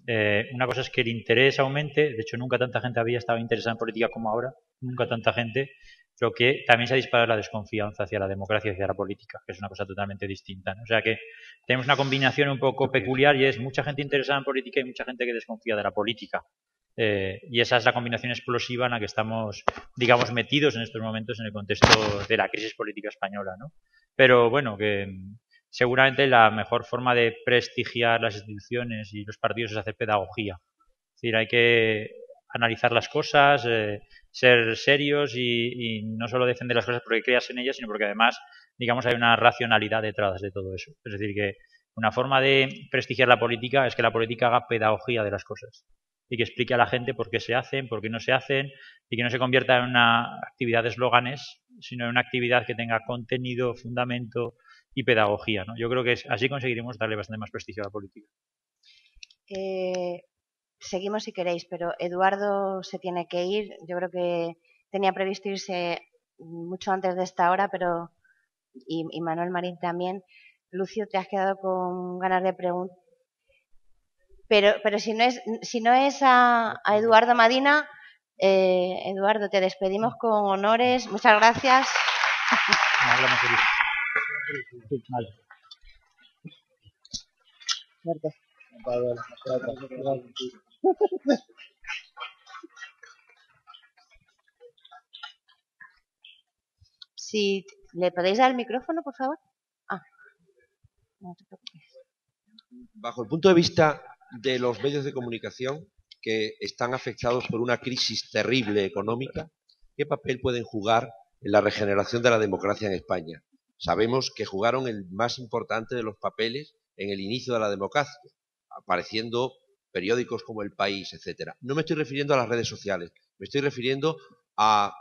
Eh, una cosa es que el interés aumente, de hecho nunca tanta gente había estado interesada en política como ahora, nunca tanta gente, lo que también se ha disparado la desconfianza hacia la democracia y hacia la política, que es una cosa totalmente distinta. O sea que tenemos una combinación un poco peculiar y es mucha gente interesada en política y mucha gente que desconfía de la política. Eh, y esa es la combinación explosiva en la que estamos, digamos, metidos en estos momentos en el contexto de la crisis política española. ¿no? Pero bueno, que mm, seguramente la mejor forma de prestigiar las instituciones y los partidos es hacer pedagogía. Es decir, hay que analizar las cosas, eh, ser serios y, y, no solo defender las cosas porque creas en ellas, sino porque además, digamos, hay una racionalidad detrás de todo eso. Es decir, que una forma de prestigiar la política es que la política haga pedagogía de las cosas y que explique a la gente por qué se hacen, por qué no se hacen y que no se convierta en una actividad de eslóganes, sino en una actividad que tenga contenido, fundamento y pedagogía. ¿no? Yo creo que así conseguiremos darle bastante más prestigio a la política. Eh, seguimos si queréis, pero Eduardo se tiene que ir. Yo creo que tenía previsto irse mucho antes de esta hora, pero y, y Manuel Marín también. Lucio, te has quedado con ganas de preguntar pero, pero si no es, si no es a, Eduardo Madina, eh, Eduardo, te despedimos con honores. Muchas gracias. Si le podéis dar el micrófono, por favor. Ah, Bajo el punto de vista de los medios de comunicación que están afectados por una crisis terrible económica, ¿qué papel pueden jugar en la regeneración de la democracia en España? Sabemos que jugaron el más importante de los papeles en el inicio de la democracia, apareciendo periódicos como El País, etcétera. No me estoy refiriendo a las redes sociales, me estoy refiriendo a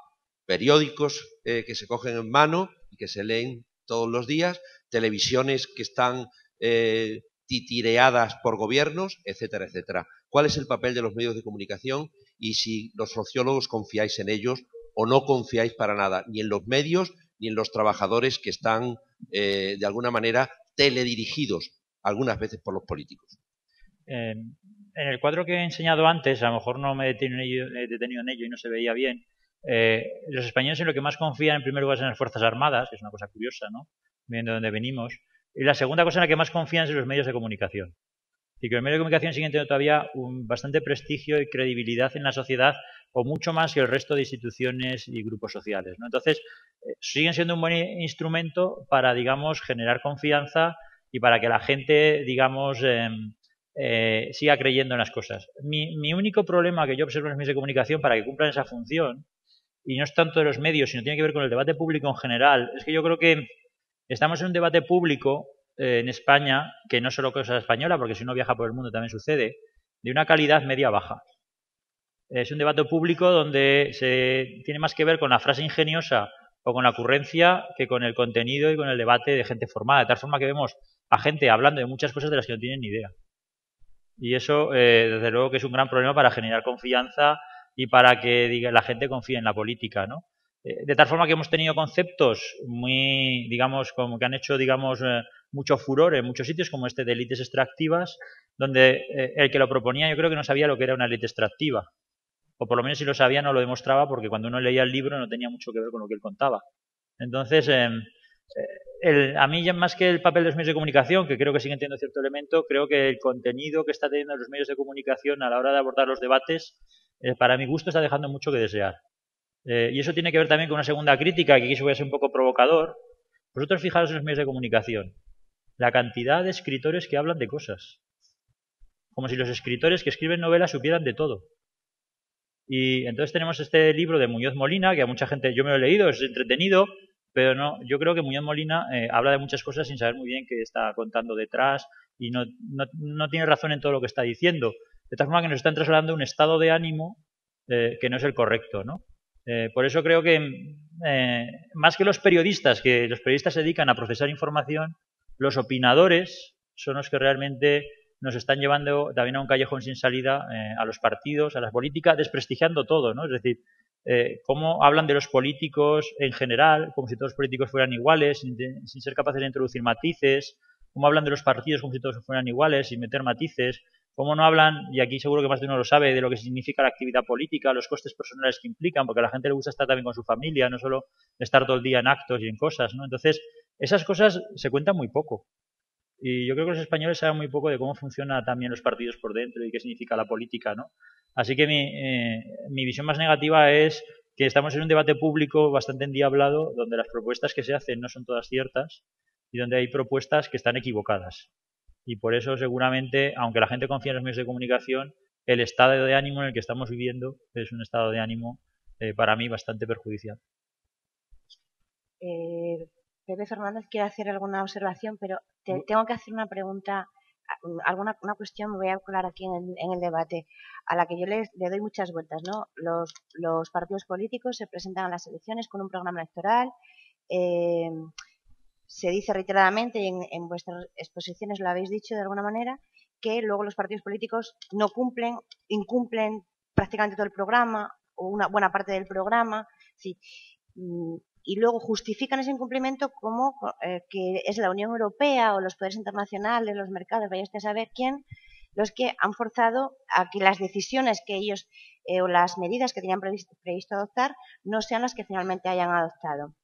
periódicos eh, que se cogen en mano y que se leen todos los días, televisiones que están eh, titireadas por gobiernos, etcétera, etcétera. ¿Cuál es el papel de los medios de comunicación y si los sociólogos confiáis en ellos o no confiáis para nada, ni en los medios ni en los trabajadores que están, eh, de alguna manera, teledirigidos algunas veces por los políticos? en el cuadro que he enseñado antes, a lo mejor no me he detenido, en ello y no se veía bien, eh, los españoles en lo que más confían en primer lugar es en las Fuerzas Armadas, que es una cosa curiosa, ¿no? Viendo de dónde venimos, Y la segunda cosa en la que más confían es en los medios de comunicación. Y que los medios de comunicación siguen teniendo todavía un bastante prestigio y credibilidad en la sociedad, o mucho más que el resto de instituciones y grupos sociales. ¿no? Entonces, eh, siguen siendo un buen instrumento para, digamos, generar confianza y para que la gente, digamos, em, eh, siga creyendo en las cosas. Mi, mi, único problema que yo observo en los medios de comunicación para que cumplan esa función, y no es tanto de los medios, sino tiene que ver con el debate público en general, es que yo creo que estamos en un debate público eh, en España, que no solo cosa española, porque si uno viaja por el mundo también sucede, de una calidad media-baja. Es un debate público donde se tiene más que ver con la frase ingeniosa o con la ocurrencia que con el contenido y con el debate de gente formada, de tal forma que vemos a gente hablando de muchas cosas de las que no tienen ni idea. Y eso, eh, desde luego, que es un gran problema para generar confianza y para que diga, la gente confíe en la política, ¿no? Eh, de tal forma que hemos tenido conceptos muy, digamos, como que han hecho, digamos, eh, mucho furor en muchos sitios, como este de élites extractivas, donde eh, el que lo proponía yo creo que no sabía lo que era una élite extractiva. O por lo menos si lo sabía no lo demostraba porque cuando uno leía el libro no tenía mucho que ver con lo que él contaba. Entonces, em, a mí más que el papel de los medios de comunicación, que creo que siguen teniendo cierto elemento, creo que el contenido que está teniendo los medios de comunicación a la hora de abordar los debates, para mi gusto está dejando mucho que desear. Eh, y eso tiene que ver también con una segunda crítica, que aquí voy a ser un poco provocador. Vosotros fijaros en los medios de comunicación. La cantidad de escritores que hablan de cosas. Como si los escritores que escriben novelas supieran de todo. Y entonces tenemos este libro de Muñoz Molina, que a mucha gente, yo me lo he leído, es entretenido, pero no, yo creo que Muñoz Molina eh, habla de muchas cosas sin saber muy bien qué está contando detrás y no, no, tiene razón en todo lo que está diciendo. De tal forma que nos están trasladando un estado de ánimo eh, que no es el correcto, ¿no? Eh, por eso creo que eh, más que los periodistas, que los periodistas se dedican a procesar información, los opinadores son los que realmente nos están llevando también a un callejón sin salida eh, a los partidos, a las políticas, desprestigiando todo, ¿no? Es decir, cómo hablan de los políticos en general, como si todos los políticos fueran iguales, sin, sin, ser capaces de introducir matices, cómo hablan de los partidos como si todos fueran iguales, sin meter matices, ¿Cómo no hablan, y aquí seguro que más de uno lo sabe, de lo que significa la actividad política, los costes personales que implican, porque a la gente le gusta estar también con su familia, no solo estar todo el día en actos y en cosas, ¿no? Entonces, esas cosas se cuentan muy poco. Y yo creo que los españoles saben muy poco de cómo funcionan también los partidos por dentro y qué significa la política, ¿no? Así que mi, eh, mi visión más negativa es que estamos en un debate público bastante endiablado, donde las propuestas que se hacen no son todas ciertas y donde hay propuestas que están equivocadas y por eso seguramente, aunque la gente confía en los medios de comunicación, el estado de ánimo en el que estamos viviendo es un estado de ánimo eh, para mí bastante perjudicial. Eh, Pepe Fernández quiere hacer alguna observación, pero te, tengo que hacer una pregunta, alguna una cuestión me voy a colar aquí en el, debate, a la que yo le, doy muchas vueltas. ¿no? Los, los, partidos políticos se presentan a las elecciones con un programa electoral, eh, se dice reiteradamente y en, vuestras exposiciones lo habéis dicho de alguna manera, que luego los partidos políticos no cumplen, incumplen prácticamente todo el programa o una buena parte del programa, mm, y luego justifican ese incumplimiento como eh, que es la Unión Europea o los poderes internacionales, los mercados, vaya usted a saber quién, los que han forzado a que las decisiones que ellos eh, o las medidas que tenían previsto adoptar no sean las que finalmente hayan adoptado.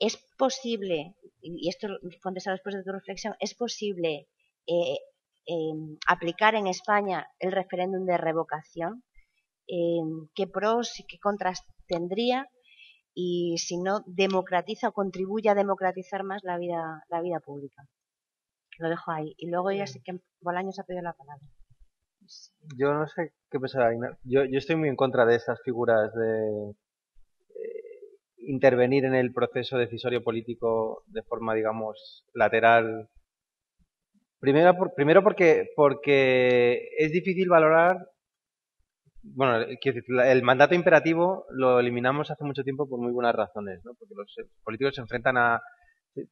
¿Es posible, y esto contesta después de tu reflexión, es posible eh, em, aplicar en España el referéndum de revocación? Em, ¿Qué pros y qué contras tendría? Y si no, democratiza o contribuye a democratizar más la vida, la vida pública. Lo dejo ahí. Y luego ya sé que Bolaños ha pedido la palabra. Yo no sé qué pensar. Yo, yo estoy muy en contra de esas figuras de intervenir en el proceso decisorio político de forma, digamos, lateral. Primero, por, primero porque, porque es difícil valorar, bueno, el mandato imperativo lo eliminamos hace mucho tiempo por muy buenas razones, ¿no? porque los políticos se enfrentan a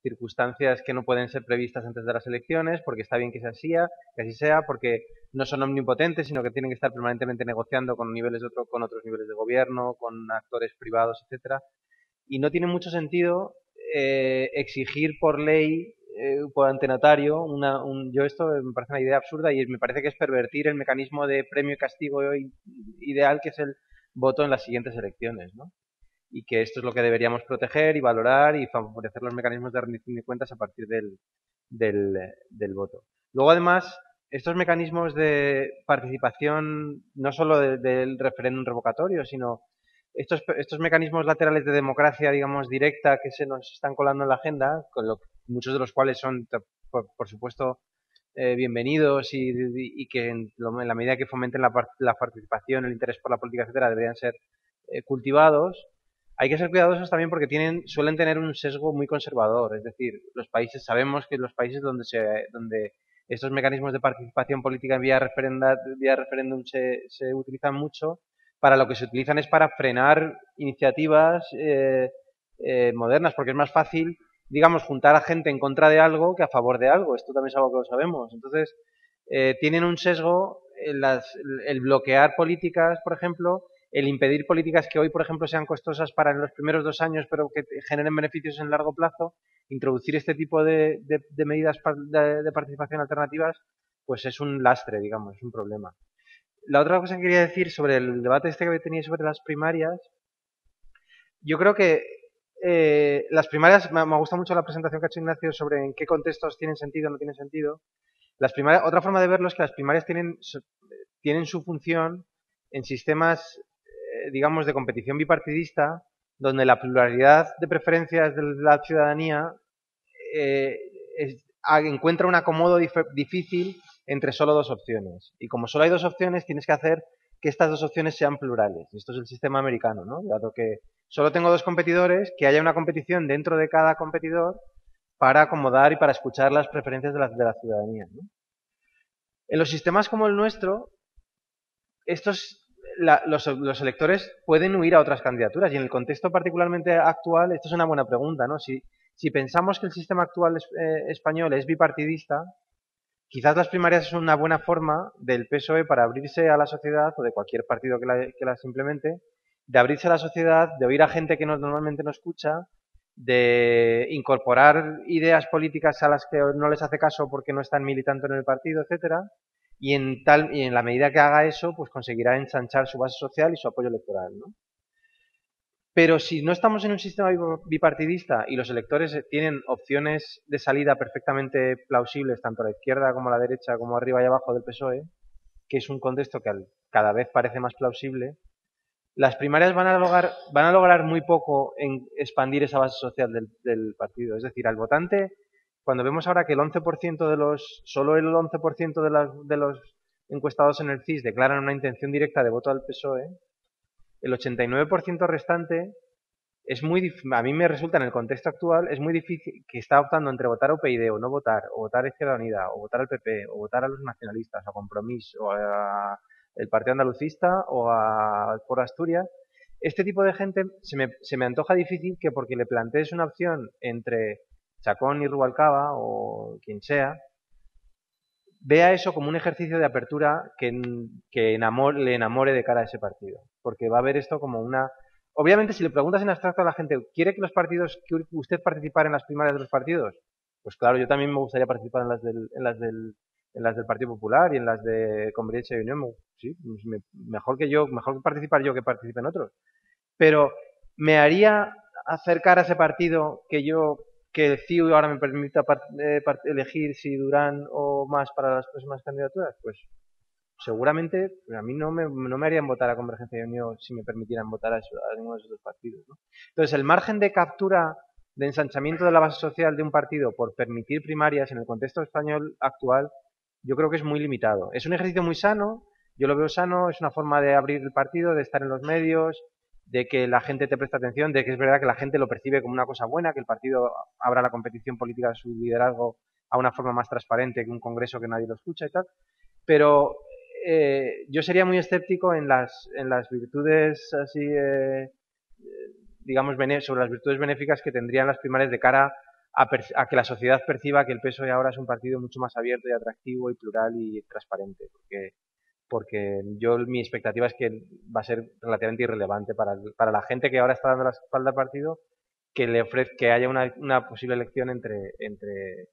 circunstancias que no pueden ser previstas antes de las elecciones, porque está bien que sea así, que así sea, porque no son omnipotentes, sino que tienen que estar permanentemente negociando con niveles de otro, con otros niveles de gobierno, con actores privados, etcétera y no tiene mucho sentido eh, exigir por ley, eh, por antenatario, una, un, yo esto me parece una idea absurda y me parece que es pervertir el mecanismo de premio y castigo ideal que es el voto en las siguientes elecciones, ¿no? y que esto es lo que deberíamos proteger y valorar y favorecer los mecanismos de rendición de cuentas a partir del, del, voto. Luego, además, estos mecanismos de participación, no solo del referéndum revocatorio, sino estos, estos mecanismos laterales de democracia, digamos, directa que se nos están colando en la agenda, con lo, muchos de los cuales son, por, supuesto, eh, bienvenidos y, que en, la medida que fomenten la, participación, el interés por la política, etcétera, deberían ser eh, cultivados. Hay que ser cuidadosos también porque tienen, suelen tener un sesgo muy conservador. Es decir, los países, sabemos que los países donde, se, donde estos mecanismos de participación política vía, vía referéndum se, se, utilizan mucho, para lo que se utilizan es para frenar iniciativas eh, eh, modernas, porque es más fácil, digamos, juntar a gente en contra de algo que a favor de algo. Esto también es algo que lo sabemos. Entonces, eh, tienen un sesgo, las, el bloquear políticas, por ejemplo, el impedir políticas que hoy, por ejemplo, sean costosas para en los primeros dos años, pero que generen beneficios en largo plazo, introducir este tipo de, medidas de, participación alternativas, pues es un lastre, digamos, es un problema. La otra cosa que quería decir sobre el debate este que tenéis sobre las primarias, yo creo que eh, las primarias, me, gusta mucho la presentación que ha hecho Ignacio sobre en qué contextos tienen sentido o no tienen sentido. Las primarias, otra forma de verlo es que las primarias tienen, tienen su función en sistemas eh, digamos, de competición bipartidista, donde la pluralidad de preferencias de la ciudadanía eh, encuentra un acomodo difícil entre solo dos opciones. Y como solo hay dos opciones, tienes que hacer que estas dos opciones sean plurales. Esto es el sistema americano, ¿no? Dado que solo tengo dos competidores, que haya una competición dentro de cada competidor para acomodar y para escuchar las preferencias de la, de la ciudadanía. En los sistemas como el nuestro, estos los, electores pueden huir a otras candidaturas y en el contexto particularmente actual, esto es una buena pregunta, ¿no? Si, si pensamos que el sistema actual eh, español es bipartidista, quizás las primarias son una buena forma del PSOE para abrirse a la sociedad o de cualquier partido que, que las implemente, de abrirse a la sociedad, de oír a gente que normalmente no escucha, de incorporar ideas políticas a las que no les hace caso porque no están militando en el partido, etcétera, y en, tal, y en la medida que haga eso, pues conseguirá ensanchar su base social y su apoyo electoral. ¿no? Pero si no estamos en un sistema bipartidista y los electores tienen opciones de salida perfectamente plausibles, tanto a la izquierda como a la derecha, como arriba y abajo del PSOE, que es un contexto que cada vez parece más plausible, las primarias van a lograr, van a lograr muy poco en expandir esa base social del, del partido. Es decir, al votante cuando vemos ahora que el 11% de los, solo el 11% de, de los encuestados en el CIS declaran una intención directa de voto al PSOE, el 89% restante es muy a mí me resulta en el contexto actual es muy difícil que está optando entre votar a UPyD o no votar o votar a Izquierda Unida o votar al PP o votar a los nacionalistas o a Compromís o a el Partido Andalucista o a por Asturias este tipo de gente se me, se me antoja difícil que porque le plantees una opción entre Chacón y Rubalcaba o quien sea, vea eso como un ejercicio de apertura que, que le enamore de cara a ese partido. Porque va a ver esto como una... Obviamente, si le preguntas en abstracto a la gente, ¿quiere que los partidos, que usted participar en las primarias de los partidos? Pues claro, yo también me gustaría participar en las del, en las del, en las del Partido Popular y en las de Convergencia y Unión. Sí, pues mejor que yo, mejor que participar yo que participen otros. Pero me haría acercar a ese partido que yo que el CIU ahora me permita eh, elegir si Durán o más para las próximas candidaturas, pues seguramente a mí no me, no me harían votar a Convergencia y Unión si me permitieran votar a, a ninguno de esos dos partidos. Entonces, el margen de captura, de ensanchamiento de la base social de un partido por permitir primarias en el contexto español actual, yo creo que es muy limitado. Es un ejercicio muy sano, yo lo veo sano, es una forma de abrir el partido, de estar en los medios, de que la gente te presta atención, de que es verdad que la gente lo percibe como una cosa buena, que el partido abra la competición política de su liderazgo a una forma más transparente que un congreso que nadie lo escucha y tal. Pero eh, yo sería muy escéptico en las, en las virtudes así, eh, digamos, sobre las virtudes benéficas que tendrían las primarias de cara a, a, que la sociedad perciba que el PSOE ahora es un partido mucho más abierto y atractivo y plural y transparente. Porque porque yo mi expectativa es que va a ser relativamente irrelevante para, para la gente que ahora está dando la espalda al partido que le ofrezca que haya una, una posible elección entre entre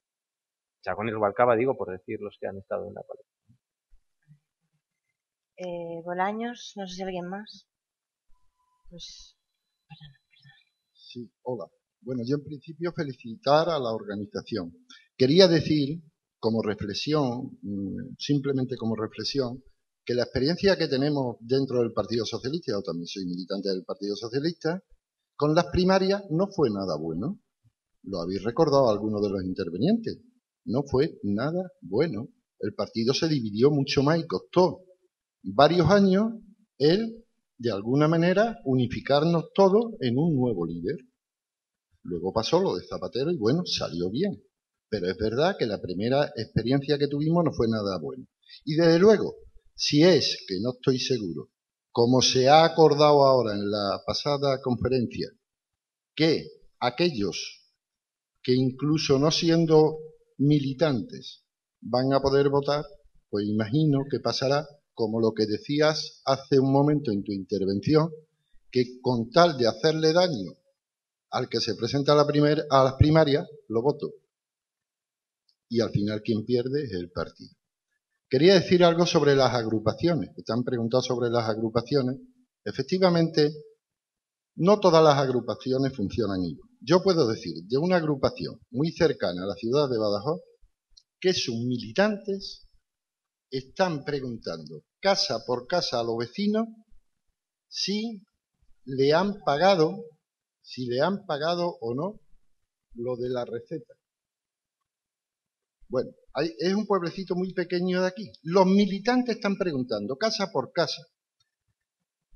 Chacón y Rubalcaba, digo, por decir los que han estado en la palestra. Eh, Bolaños, no sé si alguien más. Pues, Sí, hola. Bueno, yo en principio felicitar a la organización. Quería decir, como reflexión, mm, simplemente como reflexión, que la experiencia que tenemos dentro del Partido Socialista, yo también soy militante del Partido Socialista, con las primarias no fue nada bueno. Lo habéis recordado algunos de los intervenientes. No fue nada bueno. El partido se dividió mucho más y costó varios años el, de alguna manera, unificarnos todos en un nuevo líder. Luego pasó lo de Zapatero y bueno, salió bien. Pero es verdad que la primera experiencia que tuvimos no fue nada bueno. Y desde luego, si es, que no estoy seguro, como se ha acordado ahora en la pasada conferencia, que aquellos que incluso no siendo militantes van a poder votar, pues imagino que pasará como lo que decías hace un momento en tu intervención, que con tal de hacerle daño al que se presenta a, la a las primarias, lo voto. Y al final quien pierde es el partido. Quería decir algo sobre las agrupaciones. Están preguntando sobre las agrupaciones. Efectivamente, no todas las agrupaciones funcionan igual. Yo puedo decir de una agrupación muy cercana a la ciudad de Badajoz que sus militantes están preguntando casa por casa a los vecinos si le han pagado, si le han pagado o no lo de la receta. Bueno, es un pueblecito muy pequeño de aquí. Los militantes están preguntando, casa por casa,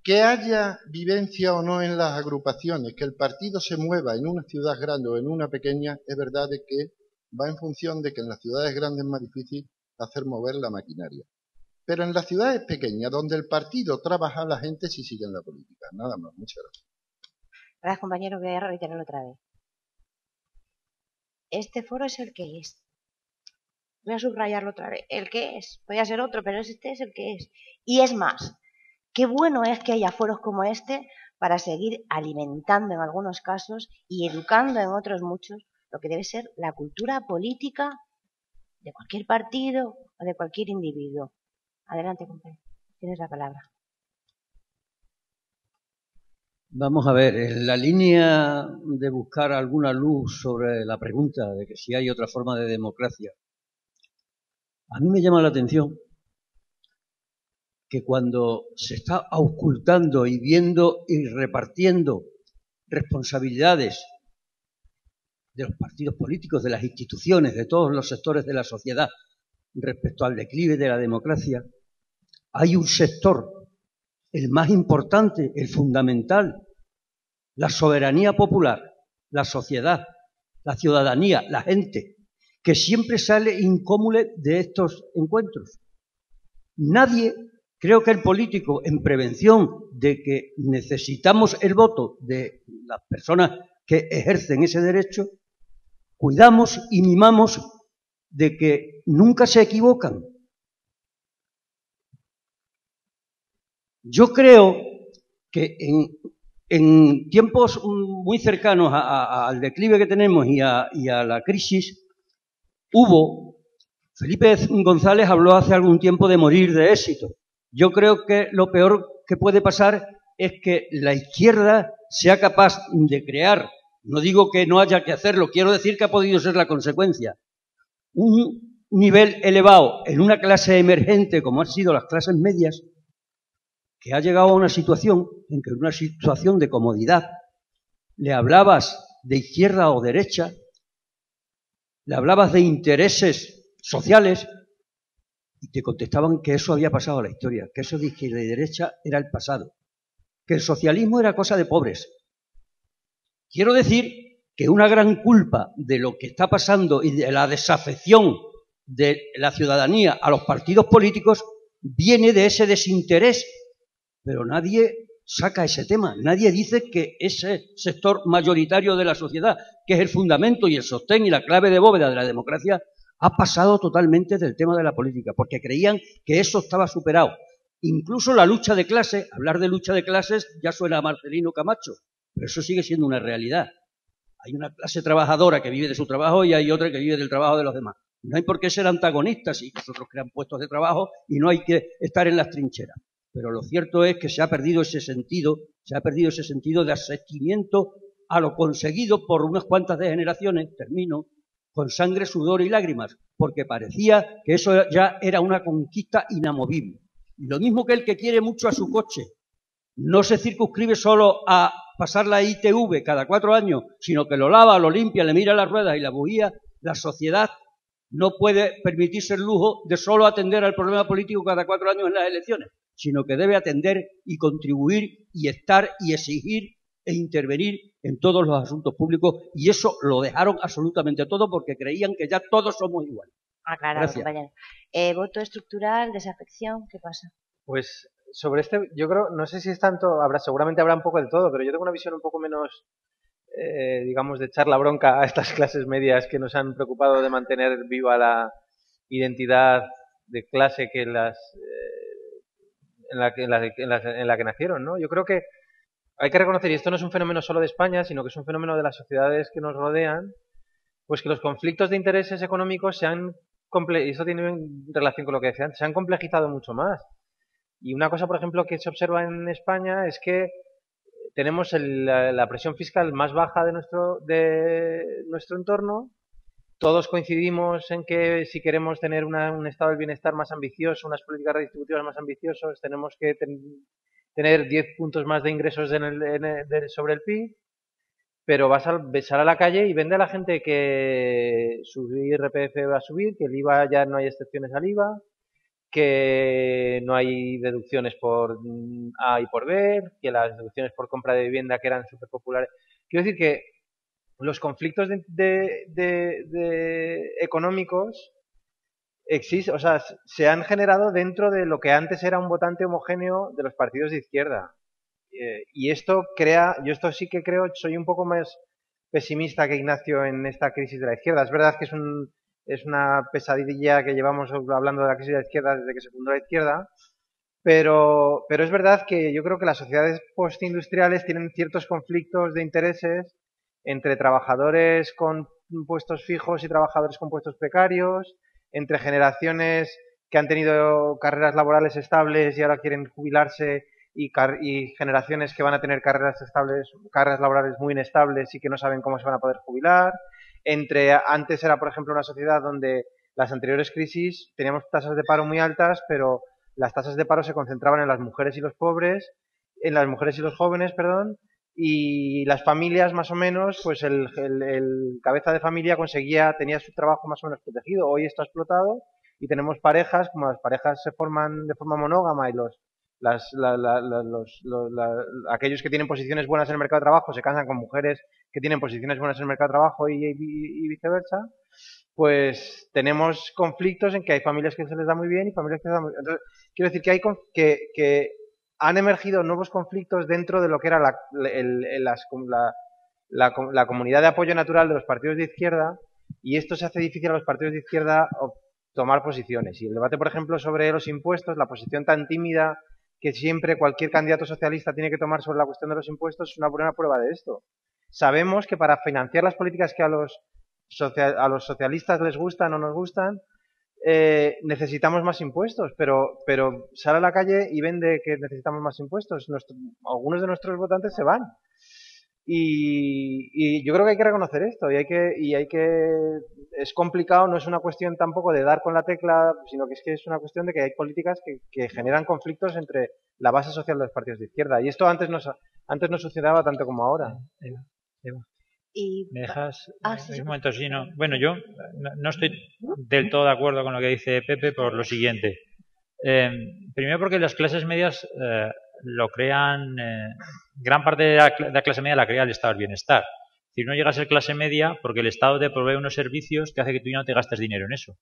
que haya vivencia o no en las agrupaciones, que el partido se mueva en una ciudad grande o en una pequeña, es verdad que va en función de que en las ciudades grandes es más difícil hacer mover la maquinaria. Pero en las ciudades pequeñas, donde el partido trabaja, la gente sí sigue en la política. Nada más. Muchas gracias. Gracias, compañero. Voy a reiterarlo otra vez. Este foro es el que es. Voy a subrayarlo otra vez. El que es. Podría ser otro, pero este es el que es. Y es más. Qué bueno es que haya foros como este para seguir alimentando en algunos casos y educando en otros muchos lo que debe ser la cultura política de cualquier partido o de cualquier individuo. Adelante, compañero. Tienes la palabra. Vamos a ver, en la línea de buscar alguna luz sobre la pregunta de que si hay otra forma de democracia, a mí me llama la atención que cuando se está ocultando y viendo y repartiendo responsabilidades de los partidos políticos, de las instituciones, de todos los sectores de la sociedad respecto al declive de la democracia, hay un sector, el más importante, el fundamental, la soberanía popular, la sociedad, la ciudadanía, la gente, que siempre sale incómule de estos encuentros. Nadie, creo que el político, en prevención de que necesitamos el voto de las personas que ejercen ese derecho, cuidamos y mimamos de que nunca se equivocan. Yo creo que en, tiempos muy cercanos al declive que tenemos y a, y a la crisis, hubo, Felipe González habló hace algún tiempo de morir de éxito. Yo creo que lo peor que puede pasar es que la izquierda sea capaz de crear no digo que no haya que hacerlo, quiero decir que ha podido ser la consecuencia. Un nivel elevado en una clase emergente como han sido las clases medias, que ha llegado a una situación en que en una situación de comodidad le hablabas de izquierda o derecha, le hablabas de intereses sociales y te contestaban que eso había pasado a la historia, que eso de izquierda y derecha era el pasado, que el socialismo era cosa de pobres, Quiero decir que una gran culpa de lo que está pasando y de la desafección de la ciudadanía a los partidos políticos viene de ese desinterés, pero nadie saca ese tema, nadie dice que ese sector mayoritario de la sociedad, que es el fundamento y el sostén y la clave de bóveda de la democracia, ha pasado totalmente del tema de la política, porque creían que eso estaba superado. Incluso la lucha de clases, hablar de lucha de clases ya suena a Marcelino Camacho, pero eso sigue siendo una realidad. Hay una clase trabajadora que vive de su trabajo y hay otra que vive del trabajo de los demás. No hay por qué ser antagonistas y nosotros crean puestos de trabajo y no hay que estar en las trincheras. Pero lo cierto es que se ha perdido ese sentido, se ha perdido ese sentido de asentimiento a lo conseguido por unas cuantas de generaciones, termino, con sangre, sudor y lágrimas, porque parecía que eso ya era una conquista inamovible. Y lo mismo que el que quiere mucho a su coche, no se circunscribe solo a pasar la ITV cada cuatro años, sino que lo lava, lo limpia, le mira las ruedas y la bujía, la sociedad no puede permitirse el lujo de solo atender al problema político cada cuatro años en las elecciones, sino que debe atender y contribuir y estar y exigir e intervenir en todos los asuntos públicos y eso lo dejaron absolutamente todo porque creían que ya todos somos iguales. Aclarado, Gracias. compañero. Eh, voto estructural, desafección, ¿qué pasa? Pues sobre este, yo creo, no sé si es tanto, habrá, seguramente habrá un poco de todo, pero yo tengo una visión un poco menos, eh, digamos, de echar la bronca a estas [laughs] clases medias que nos han preocupado de mantener viva la identidad de clase que las, eh, en, la, que- en, la, en, la, en la que nacieron, ¿no? Yo creo que hay que reconocer, y esto no es un fenómeno solo de España, sino que es un fenómeno de las sociedades que nos rodean, pues que los conflictos de intereses económicos se han, y eso tiene relación con lo que decía antes, se han complejizado mucho más. Y una cosa, por ejemplo, que se observa en España es que tenemos el- la, la presión fiscal más baja de nuestro, de nuestro entorno. Todos coincidimos en que si queremos tener una- un estado del bienestar más ambicioso, unas políticas redistributivas más ambiciosas, tenemos que ten- tener 10 puntos más de ingresos en el- en el- sobre el PIB. Pero vas a, ves a la calle y vende a la gente que su IRPF va a subir, que el IVA ya no hay excepciones al IVA, que no hay deducciones por A y por B, que las deducciones por compra de vivienda que eran súper populares. Quiero decir que los conflictos de, de- de- económicos existen, o sea, se han generado dentro de lo que antes era un votante homogéneo de los partidos de izquierda. Eh, y esto crea, yo esto sí que creo, soy un poco más pesimista que Ignacio en esta crisis de la izquierda. Es verdad que es un, es una pesadilla que llevamos hablando de la crisis de la izquierda desde que se fundó la izquierda, pero, pero es verdad que yo creo que las sociedades postindustriales tienen ciertos conflictos de intereses entre trabajadores con puestos fijos y trabajadores con puestos precarios, entre generaciones que han tenido carreras laborales estables y ahora quieren jubilarse y, generaciones que van a tener carreras estables, carreras laborales muy inestables y que no saben cómo se van a poder jubilar. Entre antes era, por ejemplo, una sociedad donde las anteriores crisis teníamos tasas de paro muy altas, pero las tasas de paro se concentraban en las mujeres y los pobres, en las mujeres y los jóvenes, perdón, y las familias más o menos, pues el, cabeza de familia conseguía, tenía su trabajo más o menos protegido. Hoy está explotado y tenemos parejas, como las parejas se forman de forma monógama y los, las, la- la- la- los, los- la- aquellos que tienen posiciones buenas en el mercado de trabajo se casan con mujeres que tienen posiciones buenas en el mercado de trabajo y, viceversa, pues tenemos conflictos en que hay familias que se les da muy bien y familias que se les da muy bien. Entonces, quiero decir que hay que han emergido nuevos conflictos dentro de lo que era la, la- la, com- la comunidad de apoyo natural de los partidos de izquierda y esto se hace difícil a los partidos de izquierda tomar posiciones. Y el debate, por ejemplo, sobre los impuestos, la posición tan tímida que siempre cualquier candidato socialista tiene que tomar sobre la cuestión de los impuestos es una buena prueba de esto. Sabemos que para financiar las políticas que a los, a los socialistas les gustan o nos gustan, eh, necesitamos más impuestos, pero, pero sale a la calle y vende que necesitamos más impuestos. Nuestro- algunos de nuestros votantes se van. Y, y yo creo que hay que reconocer esto y hay que, y hay que, es complicado, no es una cuestión tampoco de dar con la tecla, sino que es que es una cuestión de que hay políticas que, que generan conflictos entre la base social de los partidos de izquierda. Y esto antes no, antes no sucedaba tanto como ahora. Eva, Eva, Y ¿me dejas Ah, eh, sí, un momento? Sí, no. Bueno, yo no, estoy del todo de acuerdo con lo que dice Pepe por lo siguiente. Eh, primero porque las clases medias eh, lo crean, eh, gran parte de la, cl- de la clase media la crea el estado del bienestar. Es decir, no llegas a ser clase media porque el Estado te provee unos servicios que hace que tú ya no te gastes dinero en eso.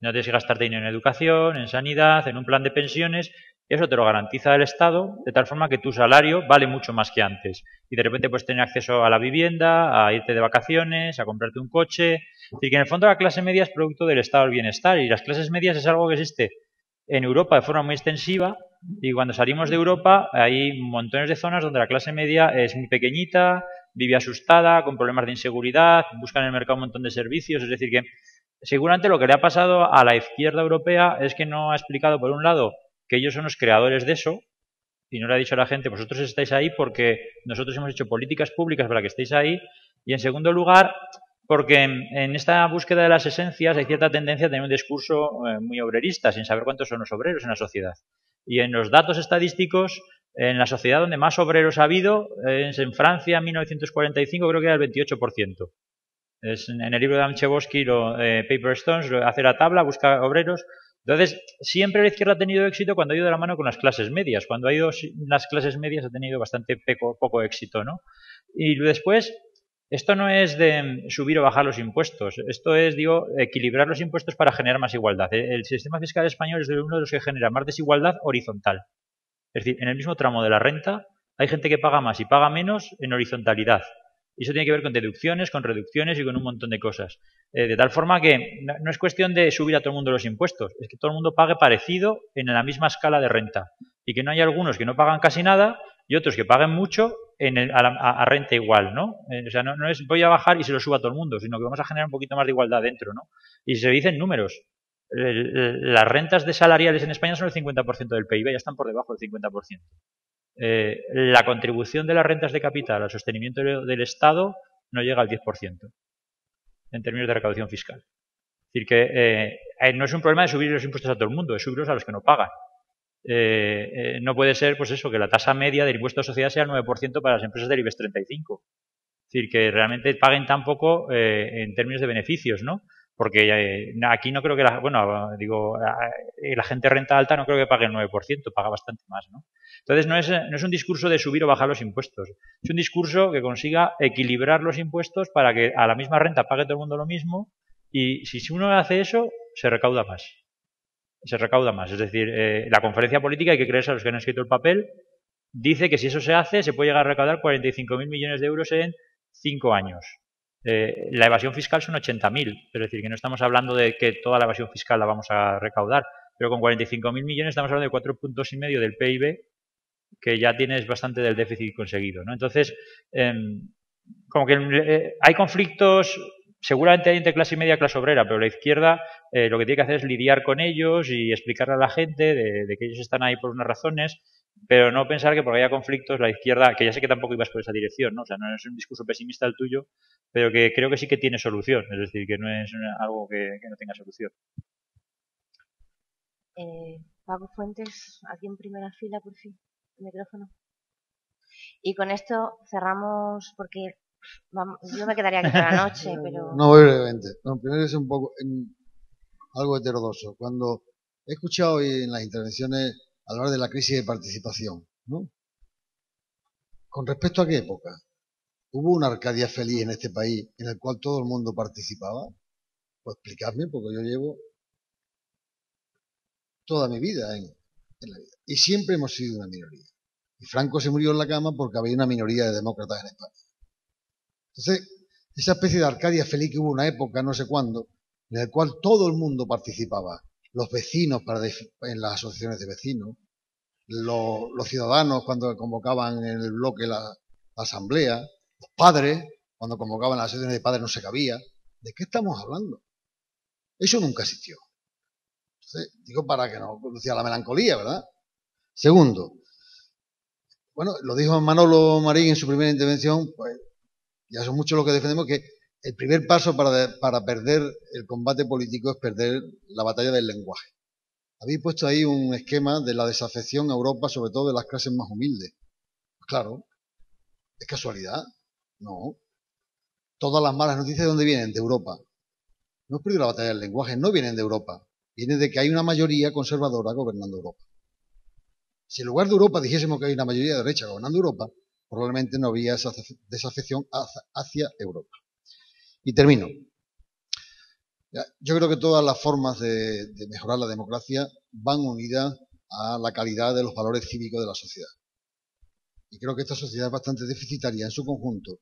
No tienes que gastarte dinero en educación, en sanidad, en un plan de pensiones. Eso te lo garantiza el Estado, de tal forma que tu salario vale mucho más que antes. Y de repente puedes tener acceso a la vivienda, a irte de vacaciones, a comprarte un coche. Es decir, que en el fondo la clase media es producto del estado del bienestar. Y las clases medias es algo que existe en Europa de forma muy extensiva. Y cuando salimos de Europa hay montones de zonas donde la clase media es muy pequeñita, vive asustada, con problemas de inseguridad, buscan en el mercado un montón de servicios. Es decir, que seguramente lo que le ha pasado a la izquierda europea es que no ha explicado, por un lado, que ellos son los creadores de eso, Y no le ha dicho a la gente, vosotros estáis ahí porque nosotros hemos hecho políticas públicas para que estéis ahí. Y en segundo lugar, porque en, esta búsqueda de las esencias hay cierta tendencia a tener un discurso eh, muy obrerista, sin saber cuántos son los obreros en la sociedad. Y en los datos estadísticos, en la sociedad donde más obreros ha habido, es en Francia en 1945 creo que era el 28%. Es en el libro de Amchebowski, lo, eh, Paper Stones, hace la tabla, busca obreros. Entonces, siempre la izquierda ha tenido éxito cuando ha ido de la mano con las clases medias. Cuando ha ido las clases medias ha tenido bastante poco éxito, ¿no? Y después, esto no es de subir o bajar los impuestos, esto es, digo, equilibrar los impuestos para generar más igualdad. El sistema fiscal español es uno de los que genera más desigualdad horizontal. Es decir, en el mismo tramo de la renta hay gente que paga más y paga menos en horizontalidad. Y eso tiene que ver con deducciones, con reducciones y con un montón de cosas. Eh, de tal forma que no es cuestión de subir a todo el mundo los impuestos, es que todo el mundo pague parecido en la misma escala de renta. Y que no hay algunos que no pagan casi nada y otros que paguen mucho a, renta igual, ¿no? Eh, o sea, no, es voy a bajar y se lo suba a todo el mundo, sino que vamos a generar un poquito más de igualdad dentro, ¿no? Y se dicen números. las rentas de salariales en España son el 50% del PIB, ya están por debajo del 50%. Eh, la contribución de las rentas de capital al sostenimiento del Estado no llega al 10% en términos de recaudación fiscal. Es decir, que eh, no es un problema de subir los impuestos a todo el mundo, es subirlos a los que no pagan. Eh, eh, no puede ser pues eso que la tasa media del impuesto de sociedad sea el 9% para las empresas del IBEX 35. Es decir, que realmente paguen tan poco eh, en términos de beneficios, ¿no? Porque aquí no creo que la, bueno, digo, la gente renta alta no creo que pague el 9%, paga bastante más, ¿no? Entonces no es, no es un discurso de subir o bajar los impuestos, es un discurso que consiga equilibrar los impuestos para que a la misma renta pague todo el mundo lo mismo y si uno hace eso, se recauda más se recauda más. Es decir, eh, la conferencia política, hay que creerse a los que han escrito el papel, dice que si eso se hace, se puede llegar a recaudar 45.000 millones de euros en cinco años. Eh, la evasión fiscal son 80.000, es decir, que no estamos hablando de que toda la evasión fiscal la vamos a recaudar, pero con 45.000 millones estamos hablando de cuatro puntos y medio del PIB, que ya tienes bastante del déficit conseguido. ¿no? Entonces, em, como que eh, hay conflictos seguramente hay entre clase media y clase obrera, pero la izquierda eh, lo que tiene que hacer es lidiar con ellos y explicarle a la gente de, que ellos están ahí por unas razones, pero no pensar que porque haya conflictos la izquierda, que ya sé que tampoco ibas por esa dirección, ¿no? O sea, no es un discurso pesimista el tuyo, pero que creo que sí que tiene solución, es decir, que no es algo que, no tenga solución. Eh, Paco Fuentes, aquí en primera fila, por fin, el micrófono. Y con esto cerramos, porque yo me quedaría aquí toda la noche, [laughs] pero... No, brevemente. primero es un poco algo heterodoso. Cuando he escuchado hoy en las intervenciones hablar de la crisis de participación, ¿no? ¿Con respecto a qué época? ¿Hubo una Arcadia feliz en este país en el cual todo el mundo participaba? Pues explicarme, porque yo llevo toda mi vida en, en la vida. Y siempre hemos sido una minoría. Y Franco se murió en la cama porque había una minoría de demócratas en España. Entonces, esa especie de Arcadia feliz que hubo una época, no sé cuándo, en la cual todo el mundo participaba, los vecinos para en las asociaciones de vecinos, los, ciudadanos cuando convocaban en el bloque la, asamblea, los padres cuando convocaban las asociaciones de padres no se cabía. ¿De qué estamos hablando? Eso nunca existió. digo para que no conducía la melancolía, ¿verdad? Segundo, bueno, lo dijo Manolo Marín en su primera intervención, pues ya son muchos los que defendemos que el primer paso para, perder el combate político es perder la batalla del lenguaje. Habéis puesto ahí un esquema de la desafección a Europa, sobre todo de las clases más humildes. Claro, ¿es casualidad? No. Todas las malas noticias, ¿de dónde vienen? De Europa. No es perdido la batalla del lenguaje, no vienen de Europa. Vienen de que hay una mayoría conservadora gobernando Europa. Si en lugar de Europa dijésemos que hay una mayoría de derecha gobernando Europa, probablemente no había esa desafección hacia Europa. Y termino. Yo creo que todas las formas de, mejorar la democracia van unidas a la calidad de los valores cívicos de la sociedad. Y creo que esta sociedad es bastante deficitaria en su conjunto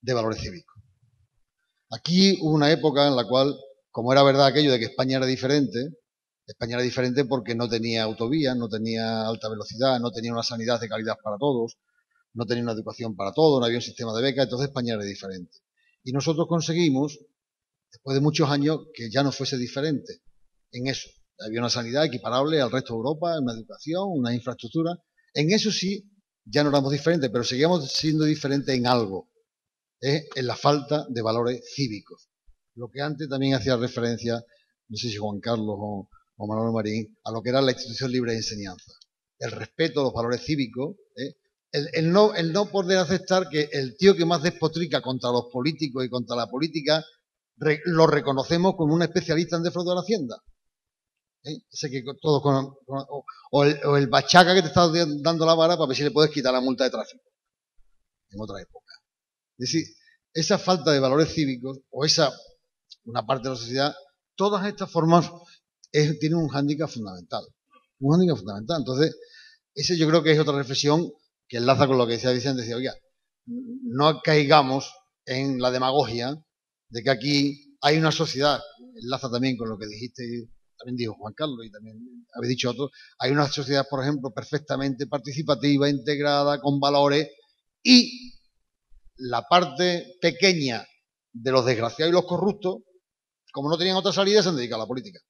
de valores cívicos. Aquí hubo una época en la cual, como era verdad aquello de que España era diferente, España era diferente porque no tenía autovías, no tenía alta velocidad, no tenía una sanidad de calidad para todos, no tenía una educación para todo, no había un sistema de becas, entonces España era diferente. Y nosotros conseguimos, después de muchos años, que ya no fuese diferente en eso. Había una sanidad equiparable al resto de Europa, una educación, una infraestructura, En eso sí, ya no éramos diferentes, pero seguíamos siendo diferentes en algo, ¿eh? en la falta de valores cívicos. Lo que antes también hacía referencia, no sé si Juan Carlos o, Manuel Marín, a lo que era la institución libre de enseñanza. El respeto a los valores cívicos, ¿eh? El, no, el no poder aceptar que el tío que más despotrica contra los políticos y contra la política lo reconocemos como un especialista en defraudar la hacienda. ¿Eh? que todo o, el, bachaca que te está dando la vara para ver si le puedes quitar la multa de tráfico. En otra época. Es decir, esa falta de valores cívicos o esa, una parte de la sociedad, todas estas formas tienen un hándicap fundamental. Un hándicap fundamental. Entonces, ese yo creo que es otra reflexión que enlaza con lo que decía Vicente. Decía, oiga, no caigamos en la demagogia de que aquí hay una sociedad, enlaza también con lo que dijiste, también dijo Juan Carlos y también habéis dicho otros, hay una sociedad, por ejemplo, perfectamente participativa, integrada, con valores, y la parte pequeña de los desgraciados y los corruptos, como no tenían otra salida, se han dedicado a la política.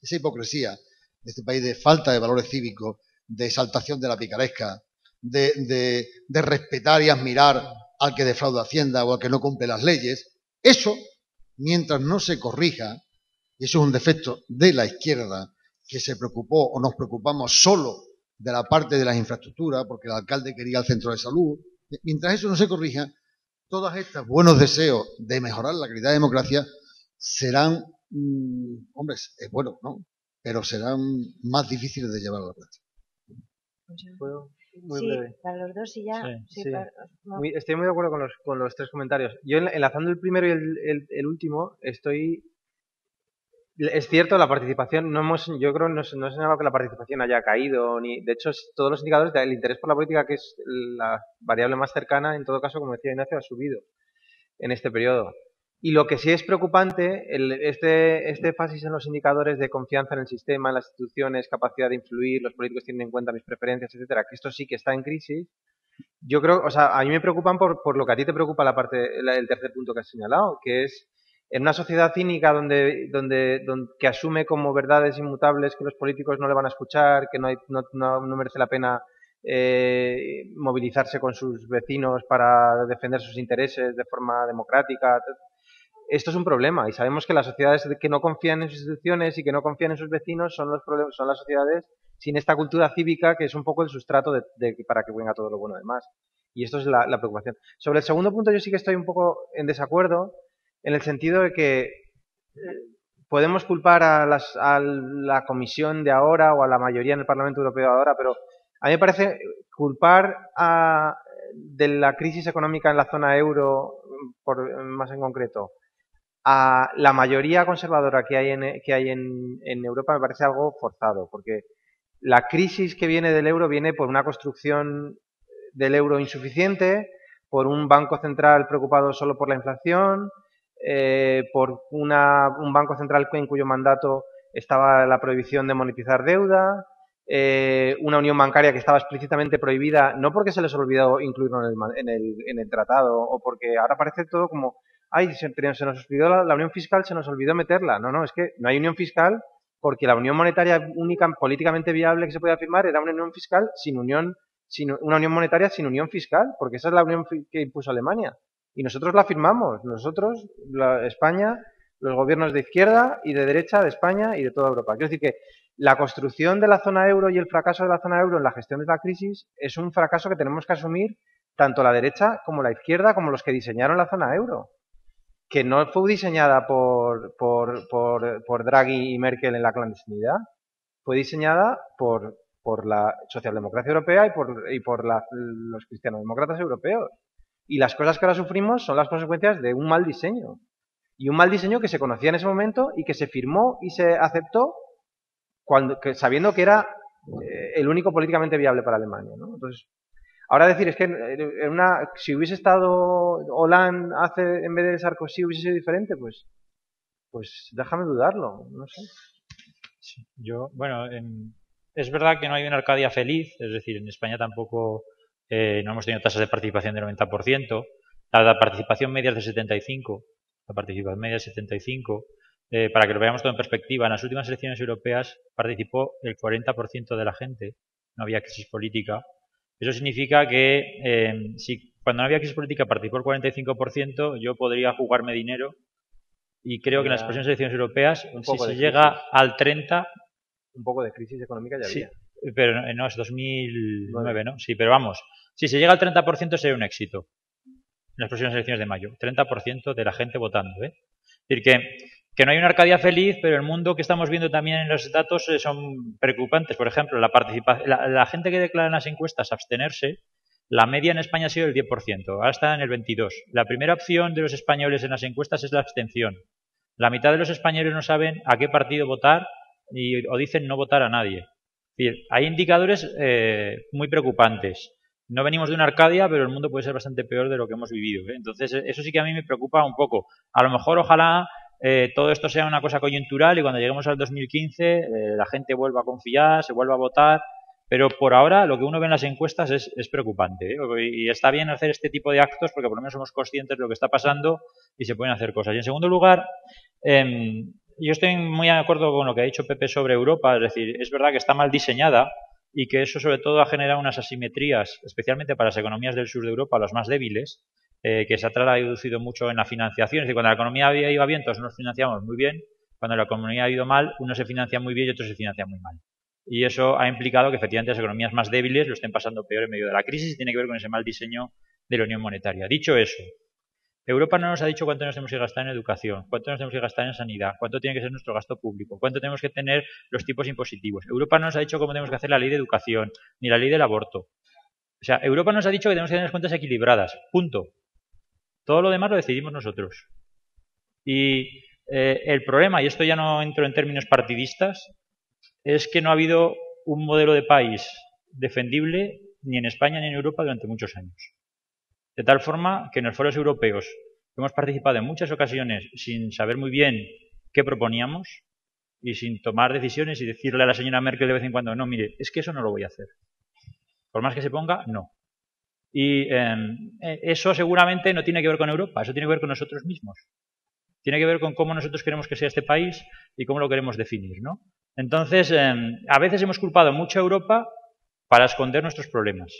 Esa hipocresía de este país de falta de valores cívicos, de exaltación de la picaresca, de, de respetar y admirar al que defrauda Hacienda o al que no cumple las leyes, eso, mientras no se corrija, y eso es un defecto de la izquierda, que se preocupó o nos preocupamos solo de la parte de las infraestructuras, porque el alcalde quería el centro de salud, mientras eso no se corrija, todos estos buenos deseos de mejorar la calidad de democracia serán, mm, hombres, es bueno, ¿no? Pero serán más difíciles de llevar a la práctica. Muy sí, para los dos y ya. estoy muy de acuerdo con los, con los tres comentarios. Yo enlazando el primero y el, el, último, estoy es cierto, la participación, no hemos, yo creo no, no es nada que la participación haya caído, ni de hecho todos los indicadores del interés por la política, que es la variable más cercana, en todo caso, como decía Ignacio, ha subido en este periodo. Y lo que sí es preocupante, el, este, este énfasis en los indicadores de confianza en el sistema, en las instituciones, capacidad de influir, los políticos tienen en cuenta mis preferencias, etcétera, que esto sí que está en crisis. Yo creo, o sea, a mí me preocupan por, por lo que a ti te preocupa la parte, el tercer punto que has señalado, que es en una sociedad cínica donde, donde, donde, que asume como verdades inmutables que los políticos no le van a escuchar, que no, hay, no, no, merece la pena eh, movilizarse con sus vecinos para defender sus intereses de forma democrática, esto es un problema y sabemos que las sociedades que no confían en sus instituciones y que no confían en sus vecinos son, los problemas, son las sociedades sin esta cultura cívica que es un poco el sustrato de, para que venga todo lo bueno demás. Y esto es la, preocupación. Sobre el segundo punto yo sí que estoy un poco en desacuerdo en el sentido de que eh, podemos culpar a, las, a la comisión de ahora o a la mayoría en el Parlamento Europeo de ahora, pero a mí me parece culpar a, de la crisis económica en la zona euro, por, más en concreto, a la mayoría conservadora que hay, en, que hay en, en, Europa me parece algo forzado, porque la crisis que viene del euro viene por una construcción del euro insuficiente, por un banco central preocupado solo por la inflación, eh, por una, un banco central en cuyo mandato estaba la prohibición de monetizar deuda, eh, una unión bancaria que estaba explícitamente prohibida, no porque se les olvidó incluirlo en el, en el, en el tratado o porque ahora parece todo como ay, se, se nos olvidó la, unión fiscal, se nos olvidó meterla. No, no, es que no hay unión fiscal porque la unión monetaria única políticamente viable que se podía firmar era una unión fiscal sin unión, sin, una unión monetaria sin unión fiscal, porque esa es la unión que impuso Alemania. Y nosotros la firmamos, nosotros, la, España, los gobiernos de izquierda y de derecha de España y de toda Europa. Quiero decir que la construcción de la zona euro y el fracaso de la zona euro en la gestión de la crisis es un fracaso que tenemos que asumir tanto la derecha como la izquierda, como los que diseñaron la zona euro que no fue diseñada por, por, por, por, Draghi y Merkel en la clandestinidad, fue diseñada por, por la socialdemocracia europea y por, y por la, los cristianodemócratas europeos. Y las cosas que ahora sufrimos son las consecuencias de un mal diseño. Y un mal diseño que se conocía en ese momento y que se firmó y se aceptó cuando, que, sabiendo que era eh, el único políticamente viable para Alemania. ¿no? Entonces, Ahora decir, es que en una, si hubiese estado Hollande hace, en vez de Sarkozy hubiese sido diferente, pues, pues déjame dudarlo, no sé. yo, bueno, es verdad que no hay una Arcadia feliz, es decir, en España tampoco eh, no hemos tenido tasas de participación del 90%, la, participación media es de 75%, la participación media es 75%, eh, para que lo veamos todo en perspectiva, en las últimas elecciones europeas participó el 40% de la gente no había crisis política. Eso significa que eh, si cuando no había crisis política participó el 45%, yo podría jugarme dinero y creo que en las próximas elecciones europeas, si se llega al 30... Un poco de crisis económica ya había. Sí, pero no, es 2009, ¿no? Sí, pero vamos, si se llega al 30% sería un éxito en las próximas elecciones de mayo. 30% de la gente votando, ¿eh? Es decir, que, que no hay una Arcadia feliz, pero el mundo que estamos viendo también en los datos eh, son preocupantes. Por ejemplo, la, participación, la, gente que declara en las encuestas abstenerse, la media en España ha sido el 10%, ahora está en el 22%. La primera opción de los españoles en las encuestas es la abstención. La mitad de los españoles no saben a qué partido votar y, o dicen no votar a nadie. hay indicadores eh, muy preocupantes. No venimos de una Arcadia, pero el mundo puede ser bastante peor de lo que hemos vivido. ¿eh? Entonces, eso sí que a mí me preocupa un poco. A lo mejor, ojalá eh, todo esto sea una cosa coyuntural y cuando lleguemos al 2015 eh, la gente vuelva a confiar, se vuelva a votar, pero por ahora lo que uno ve en las encuestas es, preocupante. ¿eh? Y está bien hacer este tipo de actos porque por lo menos somos conscientes de lo que está pasando y se pueden hacer cosas. Y en segundo lugar, em, yo estoy muy de acuerdo con lo que ha dicho Pepe sobre Europa, es decir, es verdad que está mal diseñada y que eso sobre todo ha generado unas asimetrías, especialmente para las economías del sur de Europa, las más débiles, eh, que se ha traducido mucho en la financiación. Es decir, cuando la economía iba bien, todos nos financiamos muy bien. Cuando la economía ha ido mal, uno se financia muy bien y otro se financia muy mal. Y eso ha implicado que efectivamente las economías más débiles lo estén pasando peor en medio de la crisis y tiene que ver con ese mal diseño de la unión monetaria. Dicho eso, Europa no nos ha dicho cuánto nos tenemos que gastar en educación, cuánto nos tenemos que gastar en sanidad, cuánto tiene que ser nuestro gasto público, cuánto tenemos que tener los tipos impositivos. Europa no nos ha dicho cómo tenemos que hacer la ley de educación, ni la ley del aborto. O sea, Europa nos ha dicho que tenemos que tener las cuentas equilibradas. Punto. Todo lo demás lo decidimos nosotros. Y eh, el problema, y esto ya no entro en términos partidistas, es que no ha habido un modelo de país defendible ni en España ni en Europa durante muchos años. De tal forma que en los foros europeos hemos participado en muchas ocasiones sin saber muy bien qué proponíamos y sin tomar decisiones y decirle a la señora Merkel de vez en cuando, no, mire, es que eso no lo voy a hacer. Por más que se ponga, no. Y em, e, eso seguramente no tiene que ver con Europa, eso tiene que ver con nosotros mismos. Tiene que ver con cómo nosotros queremos que sea este país y cómo lo queremos definir, ¿no? Entonces, em, a veces hemos culpado mucho a Europa para esconder nuestros problemas.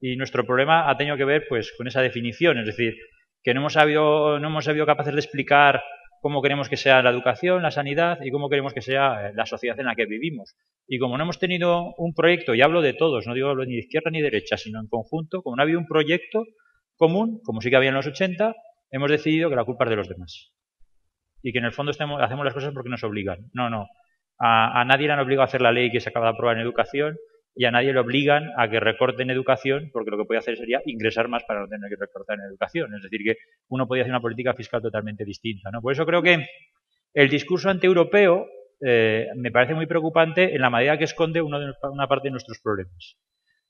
Y nuestro problema ha tenido que ver pues con esa definición, es decir, que no hemos sabido, no hemos sabido capaces de explicar cómo queremos que sea la educación, la sanidad y cómo queremos que sea eh, la sociedad en la que vivimos. Y como no hemos tenido un proyecto, y hablo de todos, no digo ni de izquierda ni de derecha, sino en conjunto, como no ha habido un proyecto común, como sí que había en los 80, hemos decidido que la culpa es de los demás. Y que en el fondo hacemos las cosas porque nos obligan. No, no. A, a nadie le han obligado a hacer la ley que se acaba de aprobar en educación, y a nadie le obligan a que recorte en educación, porque lo que puede hacer sería ingresar más para no tener que recortar en educación. Es decir, que uno podría hacer una política fiscal totalmente distinta. ¿no? Por eso creo que el discurso antieuropeo eh, me parece muy preocupante en la medida que esconde una parte de nuestros problemas.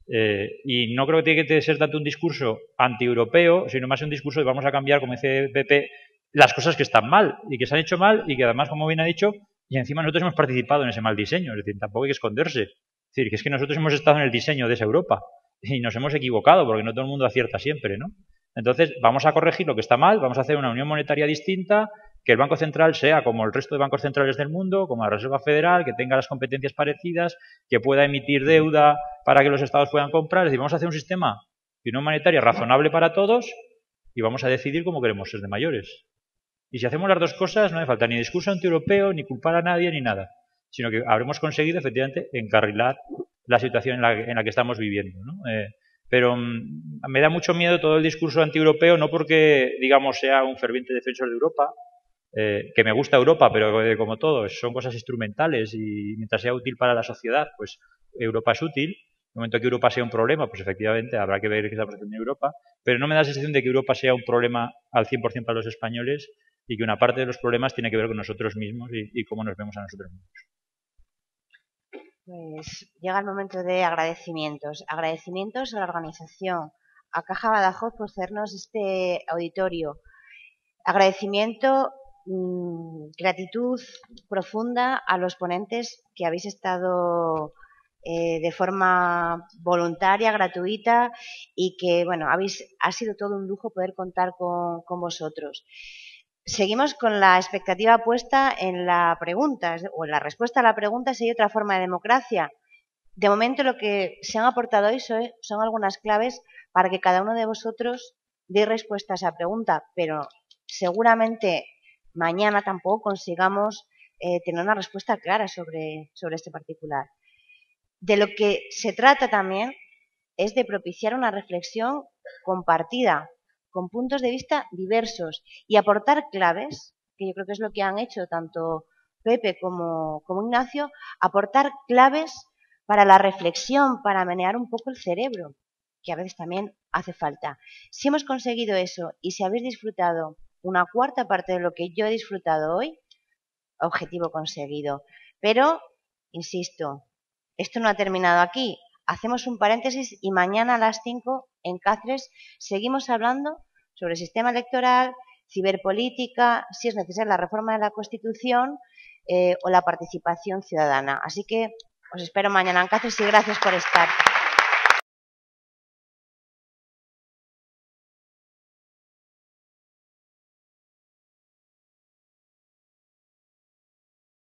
Eh, y no creo que tiene que ser tanto un discurso antieuropeo, sino más un discurso de vamos a cambiar, como dice Pepe, las cosas que están mal y que se han hecho mal y que además, como bien ha dicho, y encima nosotros hemos participado en ese mal diseño. Es decir, tampoco hay que esconderse. Es decir, que es que nosotros hemos estado en el diseño de esa Europa y nos hemos equivocado porque no todo el mundo acierta siempre, ¿no? Entonces, vamos a corregir lo que está mal, vamos a hacer una unión monetaria distinta, que el Banco Central sea como el resto de bancos centrales del mundo, como la Reserva Federal, que tenga las competencias parecidas, que pueda emitir deuda para que los estados puedan comprar. Es decir, vamos a hacer un sistema de unión monetaria razonable para todos y vamos a decidir cómo queremos ser de mayores. Y si hacemos las dos cosas, no hace falta ni discurso antieuropeo, ni culpar a nadie, ni nada sino que habremos conseguido efectivamente encarrilar la situación en la, que estamos viviendo. Eh, pero mm, me da mucho miedo todo el discurso antieuropeo, no porque, digamos, sea un ferviente defensor de Europa, eh, que me gusta Europa, pero eh, como todo, son cosas instrumentales y mientras sea útil para la sociedad, pues Europa es útil. En el momento que Europa sea un problema, pues efectivamente habrá que ver qué está pasando en Europa, pero no me da la sensación de que Europa sea un problema al 100% para los españoles y que una parte de los problemas tiene que ver con nosotros mismos y cómo nos vemos a nosotros mismos. Pues llega el momento de agradecimientos. Agradecimientos a la organización, a Caja Badajoz por hacernos este auditorio. Agradecimiento, mm, gratitud profunda a los ponentes que habéis estado eh, de forma voluntaria, gratuita y que, bueno, habéis, ha sido todo un lujo poder contar con, con vosotros seguimos con la expectativa puesta en la pregunta, o en la respuesta a la pregunta si hay otra forma de democracia. De momento lo que se han aportado hoy son, algunas claves para que cada uno de vosotros dé respuesta a esa pregunta, pero seguramente mañana tampoco consigamos eh, tener una respuesta clara sobre, sobre este particular. De lo que se trata también es de propiciar una reflexión compartida, con puntos de vista diversos y aportar claves, que yo creo que es lo que han hecho tanto Pepe como, Ignacio, aportar claves para la reflexión, para menear un poco el cerebro, que a veces también hace falta. Si hemos conseguido eso y si habéis disfrutado una cuarta parte de lo que yo he disfrutado hoy, objetivo conseguido. Pero, insisto, esto no ha terminado aquí. Hacemos un paréntesis y mañana a las 5 en Cáceres seguimos hablando sobre el sistema electoral, ciberpolítica, si es necesaria la reforma de la Constitución eh, o la participación ciudadana. Así que os espero mañana en Cáceres y gracias por estar.